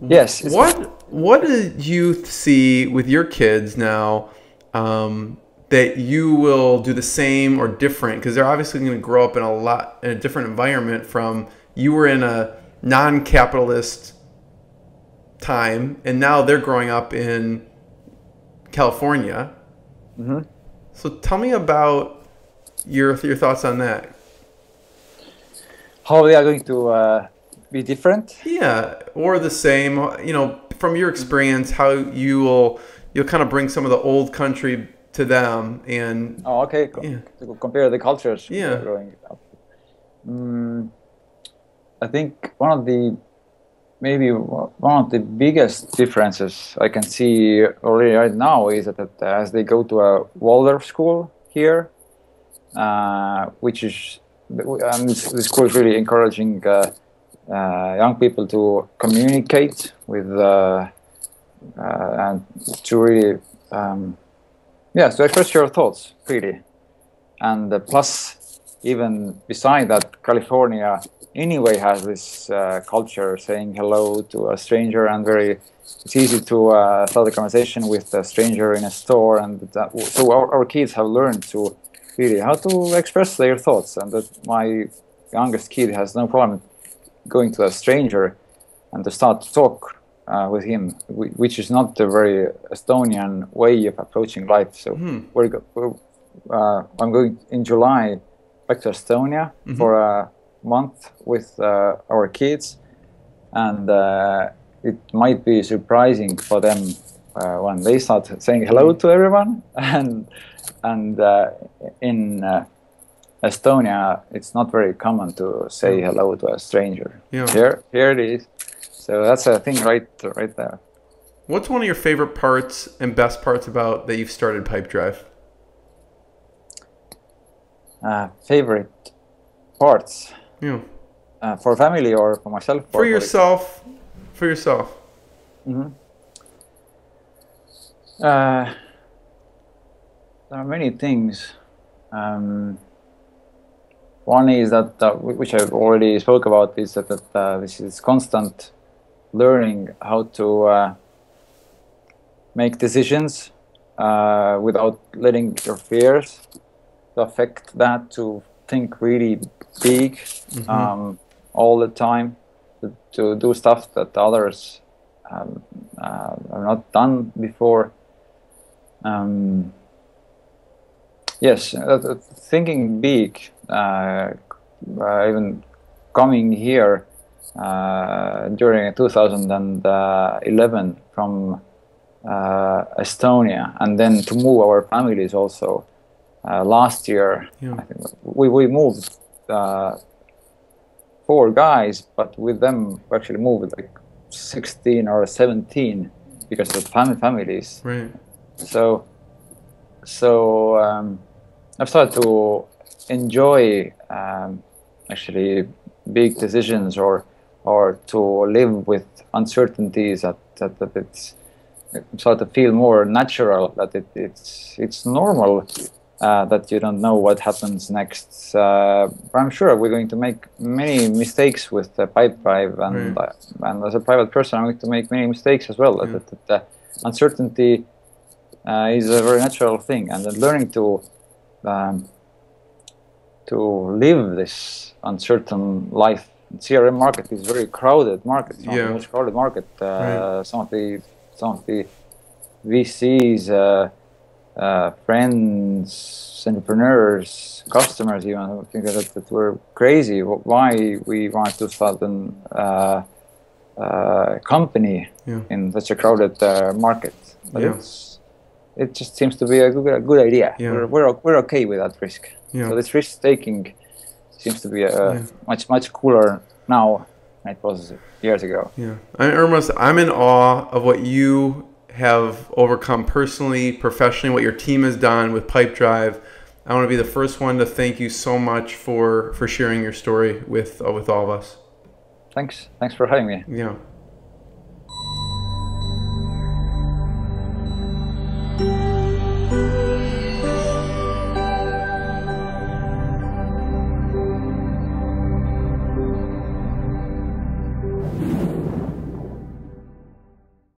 Yes. What What did you see with your kids now um, that you will do the same or different? Because they're obviously going to grow up in a lot in a different environment from you were in a non-capitalist time, and now they're growing up in California. Mm-hmm. So tell me about your your thoughts on that. How they are going to uh, be different? Yeah, or the same. You know, from your experience, how you will you'll kind of bring some of the old country to them and. Oh, okay. Yeah. To compare the cultures. Yeah. Growing up. Mm, I think one of the maybe one of the biggest differences I can see already right now is that, that as they go to a Waldorf school here, uh, which is um, this, this, school is really encouraging uh, uh, young people to communicate with uh, uh, and to really um, yeah to express your thoughts freely and plus even beside that california anyway has this uh, culture saying hello to a stranger and very it's easy to uh, start a conversation with a stranger in a store and that, so our, our, kids have learned to really how to express their thoughts and that my youngest kid has no problem going to a stranger and to start to talk uh, with him, which is not a very Estonian way of approaching life. So mm. we're, we're uh, I'm going in July back to Estonia mm-hmm. for a month with uh, our kids, and uh, it might be surprising for them uh, when they start saying hello to everyone, and and uh, in Estonia, it's not very common to say hello to a stranger. Yeah. Here, here it is. So that's a thing right, right there. What's one of your favorite parts and best parts about that you've started Pipedrive? Uh, favorite parts. Yeah. Uh, for family or for myself? For yourself. For yourself. Mm-hmm. Uh, there are many things. Um, one is that, uh, which I've already spoke about, is that, that uh, this is constant learning how to uh, make decisions uh, without letting your fears affect that. To think really big mm-hmm. um, all the time, to, to, do stuff that others um, uh, have not done before. Um, yes, uh, thinking big uh, uh, even coming here uh, during 2011 from Estonia, and then to move our families also last year. Yeah. I think we we moved four guys, but with them we actually moved like 16 or 17 because of family families. Right. So, so um, I've started to enjoy um, actually big decisions or or to live with uncertainties that, that, that it's sort of feel more natural that it, it's it's normal uh, that you don't know what happens next. Uh, I'm sure we're going to make many mistakes with the Pipedrive, and mm. uh, and as a private person, I'm going to make many mistakes as well. Mm. That, that, that uncertainty uh, is a very natural thing, and learning to um, to live this uncertain life CRM market is very crowded market. It's yeah. most crowded market. Uh, right. Some of the some of the VCs, uh, friends, entrepreneurs, customers, even I think that, that we're crazy. Why we want to start an uh, uh, company yeah. in such a crowded uh, market? But yeah. it just seems to be a good, a good idea. Yeah. We're, we're, we're okay with that risk. So this risk taking seems to be uh, yeah. much much cooler now than it was years ago. Yeah, I almost I'm in awe of what you have overcome personally, professionally, what your team has done with Pipedrive. I want to be the first one to thank you so much for for sharing your story with uh, with all of us. Thanks. Thanks for having me. Yeah.